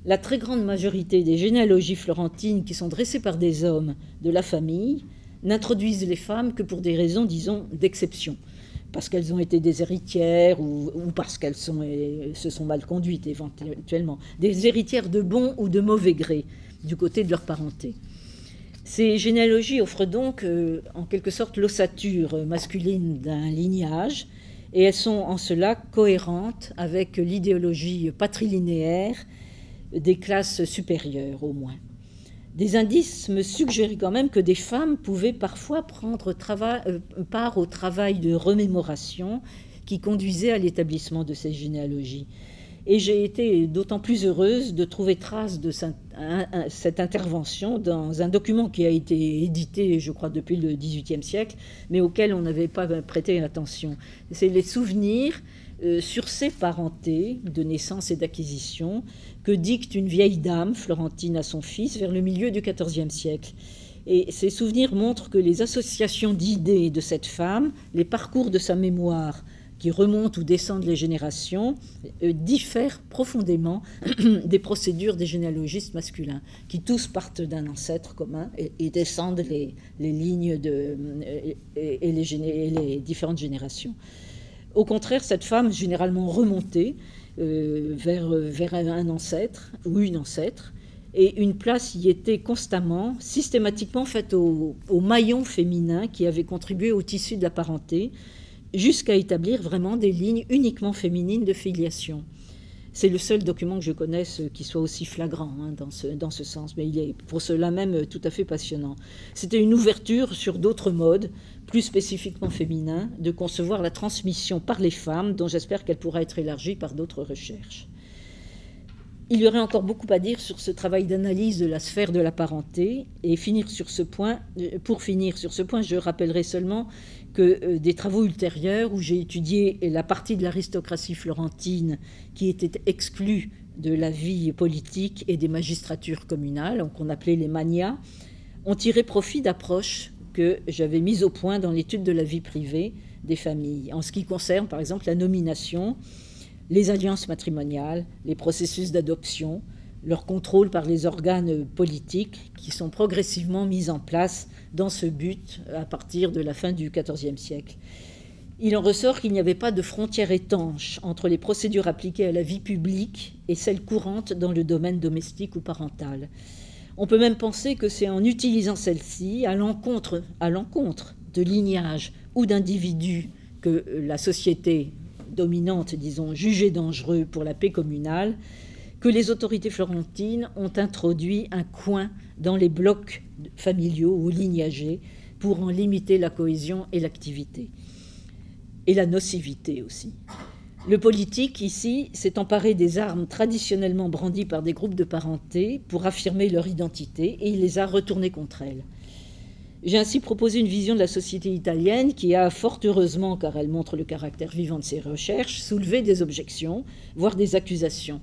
La très grande majorité des généalogies florentines qui sont dressées par des hommes de la famille n'introduisent les femmes que pour des raisons, disons, d'exception parce qu'elles ont été des héritières ou, parce qu'elles se sont mal conduites éventuellement, des héritières de bon ou de mauvais gré du côté de leur parenté. Ces généalogies offrent donc euh, en quelque sorte l'ossature masculine d'un lignage et elles sont en cela cohérentes avec l'idéologie patrilinéaire des classes supérieures au moins des indices me suggéraient quand même que des femmes pouvaient parfois prendre euh, part au travail de remémoration qui conduisait à l'établissement de ces généalogies. Et j'ai été d'autant plus heureuse de trouver trace de cette intervention dans un document qui a été édité, je crois, depuis le XVIIIe siècle, mais auquel on n'avait pas prêté attention. C'est les souvenirs euh, sur ces parentés de naissance et d'acquisition que dicte une vieille dame, Florentine, à son fils vers le milieu du XIVe siècle. Et ces souvenirs montrent que les associations d'idées de cette femme, les parcours de sa mémoire qui remontent ou descendent les générations, euh, diffèrent profondément des procédures des généalogistes masculins, qui tous partent d'un ancêtre commun et, descendent les, lignes de, euh, et les différentes générations. Au contraire, cette femme, généralement remontée euh, vers, vers un ancêtre ou une ancêtre, et une place y était constamment, systématiquement faite au, au maillon féminin qui avait contribué au tissu de la parenté, jusqu'à établir vraiment des lignes uniquement féminines de filiation. C'est le seul document que je connaisse qui soit aussi flagrant hein, dans, ce, dans ce sens, mais il est pour cela même tout à fait passionnant. C'était une ouverture sur d'autres modes, plus spécifiquement féminins, de concevoir la transmission par les femmes, dont j'espère qu'elle pourra être élargie par d'autres recherches. Il y aurait encore beaucoup à dire sur ce travail d'analyse de la sphère de la parenté, et point, pour finir sur ce point, je rappellerai seulement que euh, des travaux ultérieurs où j'ai étudié la partie de l'aristocratie florentine qui était exclue de la vie politique et des magistratures communales, qu'on appelait les manias, ont tiré profit d'approches que j'avais mises au point dans l'étude de la vie privée des familles, en ce qui concerne par exemple la nomination, les alliances matrimoniales, les processus d'adoption, leur contrôle par les organes politiques qui sont progressivement mis en place dans ce but à partir de la fin du XIVe siècle. Il en ressort qu'il n'y avait pas de frontière étanche entre les procédures appliquées à la vie publique et celles courantes dans le domaine domestique ou parental. On peut même penser que c'est en utilisant celles-ci à l'encontre, à l'encontre de lignages ou d'individus que la société dominante, disons, jugeait dangereux pour la paix communale, que les autorités florentines ont introduit un coin dans les blocs familiaux ou lignagés pour en limiter la cohésion et l'activité. Et la nocivité aussi. Le politique, ici, s'est emparé des armes traditionnellement brandies par des groupes de parenté pour affirmer leur identité et il les a retournées contre elles. J'ai ainsi proposé une vision de la société italienne qui a, fort heureusement, car elle montre le caractère vivant de ses recherches, soulevé des objections, voire des accusations.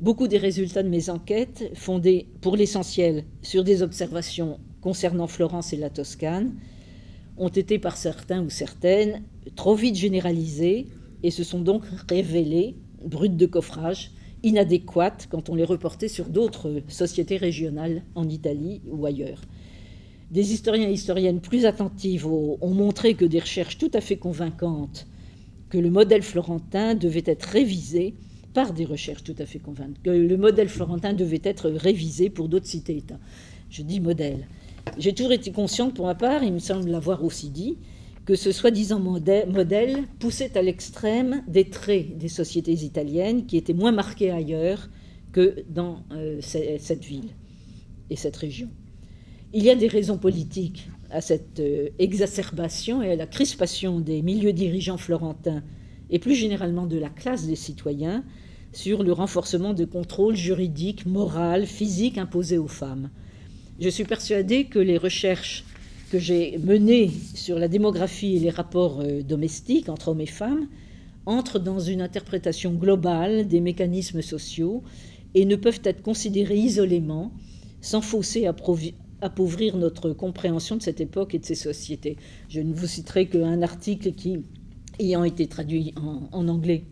Beaucoup des résultats de mes enquêtes, fondés pour l'essentiel sur des observations concernant Florence et la Toscane, ont été par certains ou certaines trop vite généralisés et se sont donc révélés, brutes de coffrage, inadéquates quand on les reportait sur d'autres sociétés régionales en Italie ou ailleurs. Des historiens et historiennes plus attentives ont montré que des recherches tout à fait convaincantes que le modèle florentin devait être révisé par des recherches tout à fait convaincantes, que le modèle florentin devait être révisé pour d'autres cités-États. Je dis modèle. J'ai toujours été consciente, pour ma part, il me semble l'avoir aussi dit, que ce soi-disant modèle poussait à l'extrême des traits des sociétés italiennes qui étaient moins marqués ailleurs que dans euh, cette ville et cette région. Il y a des raisons politiques à cette euh, exacerbation et à la crispation des milieux dirigeants florentins et plus généralement de la classe des citoyens sur le renforcement de contrôles juridiques, moraux, physiques imposés aux femmes. Je suis persuadée que les recherches que j'ai menées sur la démographie et les rapports euh, domestiques entre hommes et femmes entrent dans une interprétation globale des mécanismes sociaux et ne peuvent être considérées isolément sans fausser appauvrir notre compréhension de cette époque et de ces sociétés. Je ne vous citerai qu'un article qui, ayant été traduit en, anglais,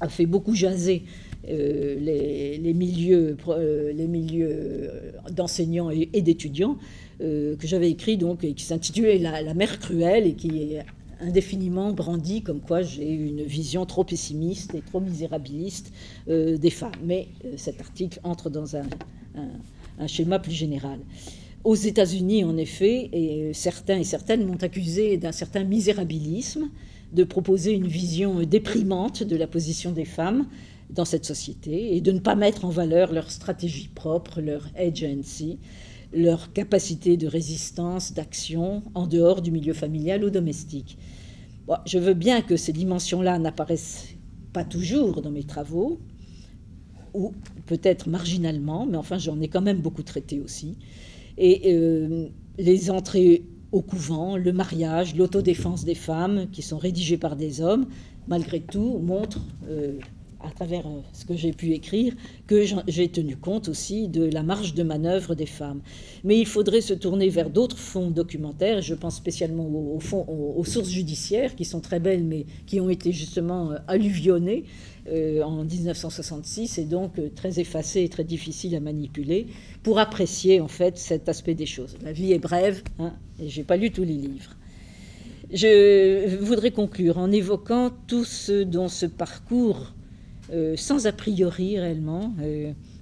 a fait beaucoup jaser euh, les, milieux, euh, milieux euh, d'enseignants et, d'étudiants que j'avais écrit donc qui s'intitulait la, la, mère cruelle et qui est indéfiniment brandi comme quoi j'ai une vision trop pessimiste et trop misérabiliste des femmes. Mais cet article entre dans un schéma plus général. Aux États-Unis, en effet, et certains et certaines m'ont accusé d'un certain misérabilisme, de proposer une vision déprimante de la position des femmes dans cette société et de ne pas mettre en valeur leur stratégie propre, leur agency, leur capacité de résistance, d'action en dehors du milieu familial ou domestique. je veux bien que ces dimensions-là n'apparaissent pas toujours dans mes travaux, ou peut-être marginalement, mais enfin j'en ai quand même beaucoup traité aussi. Et euh, les entrées au couvent, le mariage, l'autodéfense des femmes, qui sont rédigées par des hommes, malgré tout, montrent, euh, à travers euh, ce que j'ai pu écrire, que j'ai tenu compte aussi de la marge de manœuvre des femmes. Mais il faudrait se tourner vers d'autres fonds documentaires, je pense spécialement aux, aux, sources judiciaires, qui sont très belles, mais qui ont été justement alluvionnées euh, en 1966 et donc euh, très effacé et très difficile à manipuler pour apprécier en fait cet aspect des choses. La vie est brève hein, et j'ai pas lu tous les livres. Je voudrais conclure en évoquant tout ce dont ce parcours, euh, sans a priori réellement,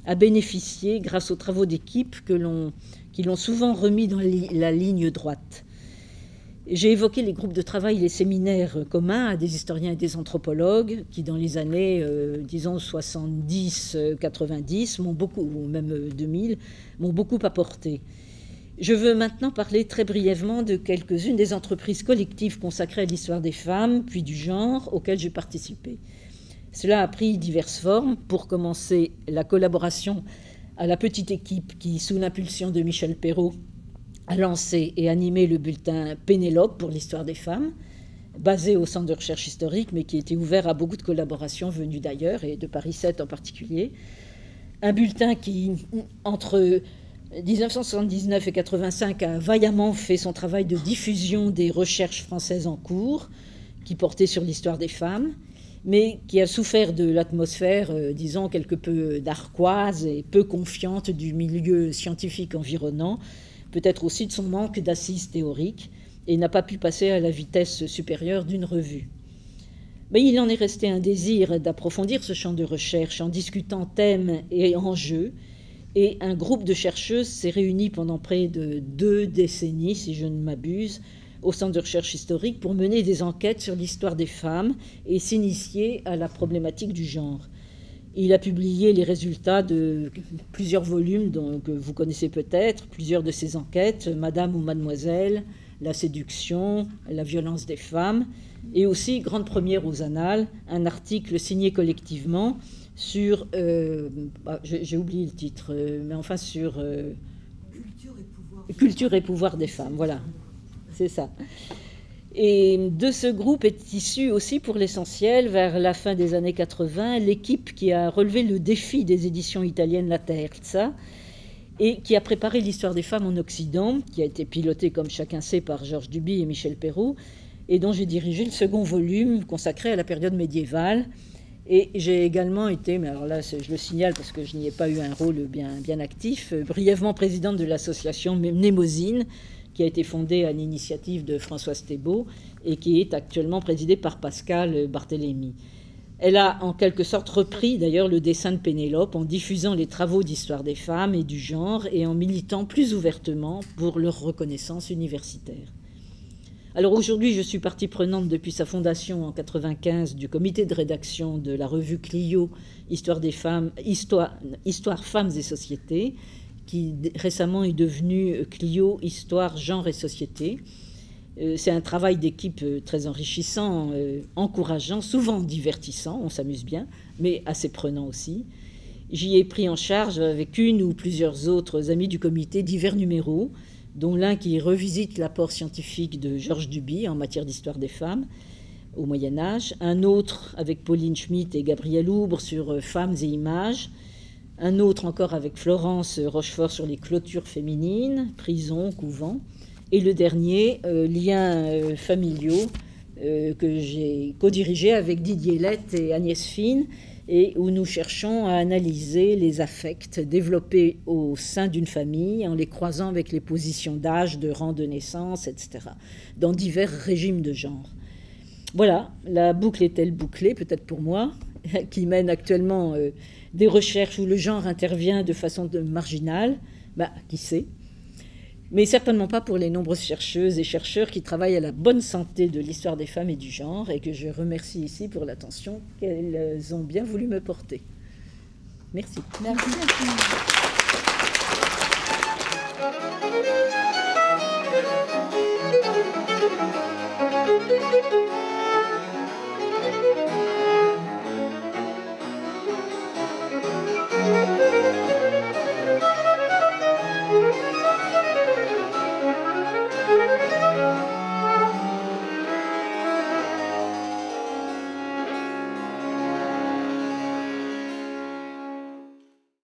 a bénéficié grâce aux travaux d'équipe qui l'ont souvent remis dans la ligne droite. J'ai évoqué les groupes de travail, les séminaires communs à des historiens et des anthropologues qui, dans les années, euh, disons, 70-90, m'ont beaucoup, ou même 2000, euh, m'ont beaucoup apporté. Je veux maintenant parler très brièvement de quelques-unes des entreprises collectives consacrées à l'histoire des femmes, puis du genre, auxquelles j'ai participé. Cela a pris diverses formes. Pour commencer, la collaboration à la petite équipe qui, sous l'impulsion de Michel Perrault, a lancé et animé le bulletin Pénélope pour l'histoire des femmes, basé au Centre de recherche historique, mais qui était ouvert à beaucoup de collaborations venues d'ailleurs, et de Paris 7 en particulier. Un bulletin qui, entre 1979 et 85, a vaillamment fait son travail de diffusion des recherches françaises en cours, qui portaient sur l'histoire des femmes, mais qui a souffert de l'atmosphère, euh, disons, quelque peu darquoise et peu confiante du milieu scientifique environnant, peut-être aussi de son manque d'assises théoriques, et n'a pas pu passer à la vitesse supérieure d'une revue. Mais il en est resté un désir d'approfondir ce champ de recherche en discutant thèmes et enjeux, et un groupe de chercheuses s'est réuni pendant près de deux décennies, si je ne m'abuse, au Centre de recherche historique pour mener des enquêtes sur l'histoire des femmes et s'initier à la problématique du genre. Il a publié les résultats de plusieurs volumes que vous connaissez peut-être, plusieurs de ses enquêtes, Madame ou Mademoiselle, la séduction, la violence des femmes, et aussi, grande première aux annales, un article signé collectivement sur, euh, bah, j'ai oublié le titre, euh, mais enfin sur euh, culture et pouvoir des femmes, voilà, c'est ça. Et de ce groupe est issue aussi, pour l'essentiel, vers la fin des années 80, l'équipe qui a relevé le défi des éditions italiennes La Terza et qui a préparé l'histoire des femmes en Occident, qui a été pilotée, comme chacun sait, par Georges Duby et Michel Perrault, et dont j'ai dirigé le second volume consacré à la période médiévale. Et j'ai également été, mais alors là je le signale parce que je n'y ai pas eu un rôle bien, actif, brièvement présidente de l'association Mnémosine, qui a été fondée à l'initiative de Françoise Thébault et qui est actuellement présidée par Pascal Barthélémy. Elle a en quelque sorte repris d'ailleurs le dessin de Pénélope en diffusant les travaux d'histoire des femmes et du genre et en militant plus ouvertement pour leur reconnaissance universitaire. Alors aujourd'hui, je suis partie prenante depuis sa fondation en 1995 du comité de rédaction de la revue Clio Histoire des femmes, Histoire, Histoire femmes et sociétés, qui récemment est devenu euh, Clio Histoire, Genre et Société. Euh, c'est un travail d'équipe euh, très enrichissant, encourageant, souvent divertissant, on s'amuse bien, mais assez prenant aussi. J'y ai pris en charge avec une ou plusieurs autres amis du comité divers numéros, dont l'un qui revisite l'apport scientifique de Georges Duby en matière d'histoire des femmes au Moyen Âge, un autre avec Pauline Schmitt et Gabriel Oubre sur femmes et images, un autre encore avec Florence Rochefort sur les clôtures féminines, prison, couvent, et le dernier, euh, liens euh, familiaux, euh, que j'ai co-dirigé avec Didier Lett et Agnès Fine, et où nous cherchons à analyser les affects développés au sein d'une famille en les croisant avec les positions d'âge, de rang de naissance, etc., dans divers régimes de genre. Voilà, la boucle est-elle bouclée, peut-être pour moi, qui mène actuellement des recherches où le genre intervient de façon marginale, bah, qui sait mais certainement pas pour les nombreuses chercheuses et chercheurs qui travaillent à la bonne santé de l'histoire des femmes et du genre, et que je remercie ici pour l'attention qu'elles ont bien voulu me porter. Merci. Merci. Merci.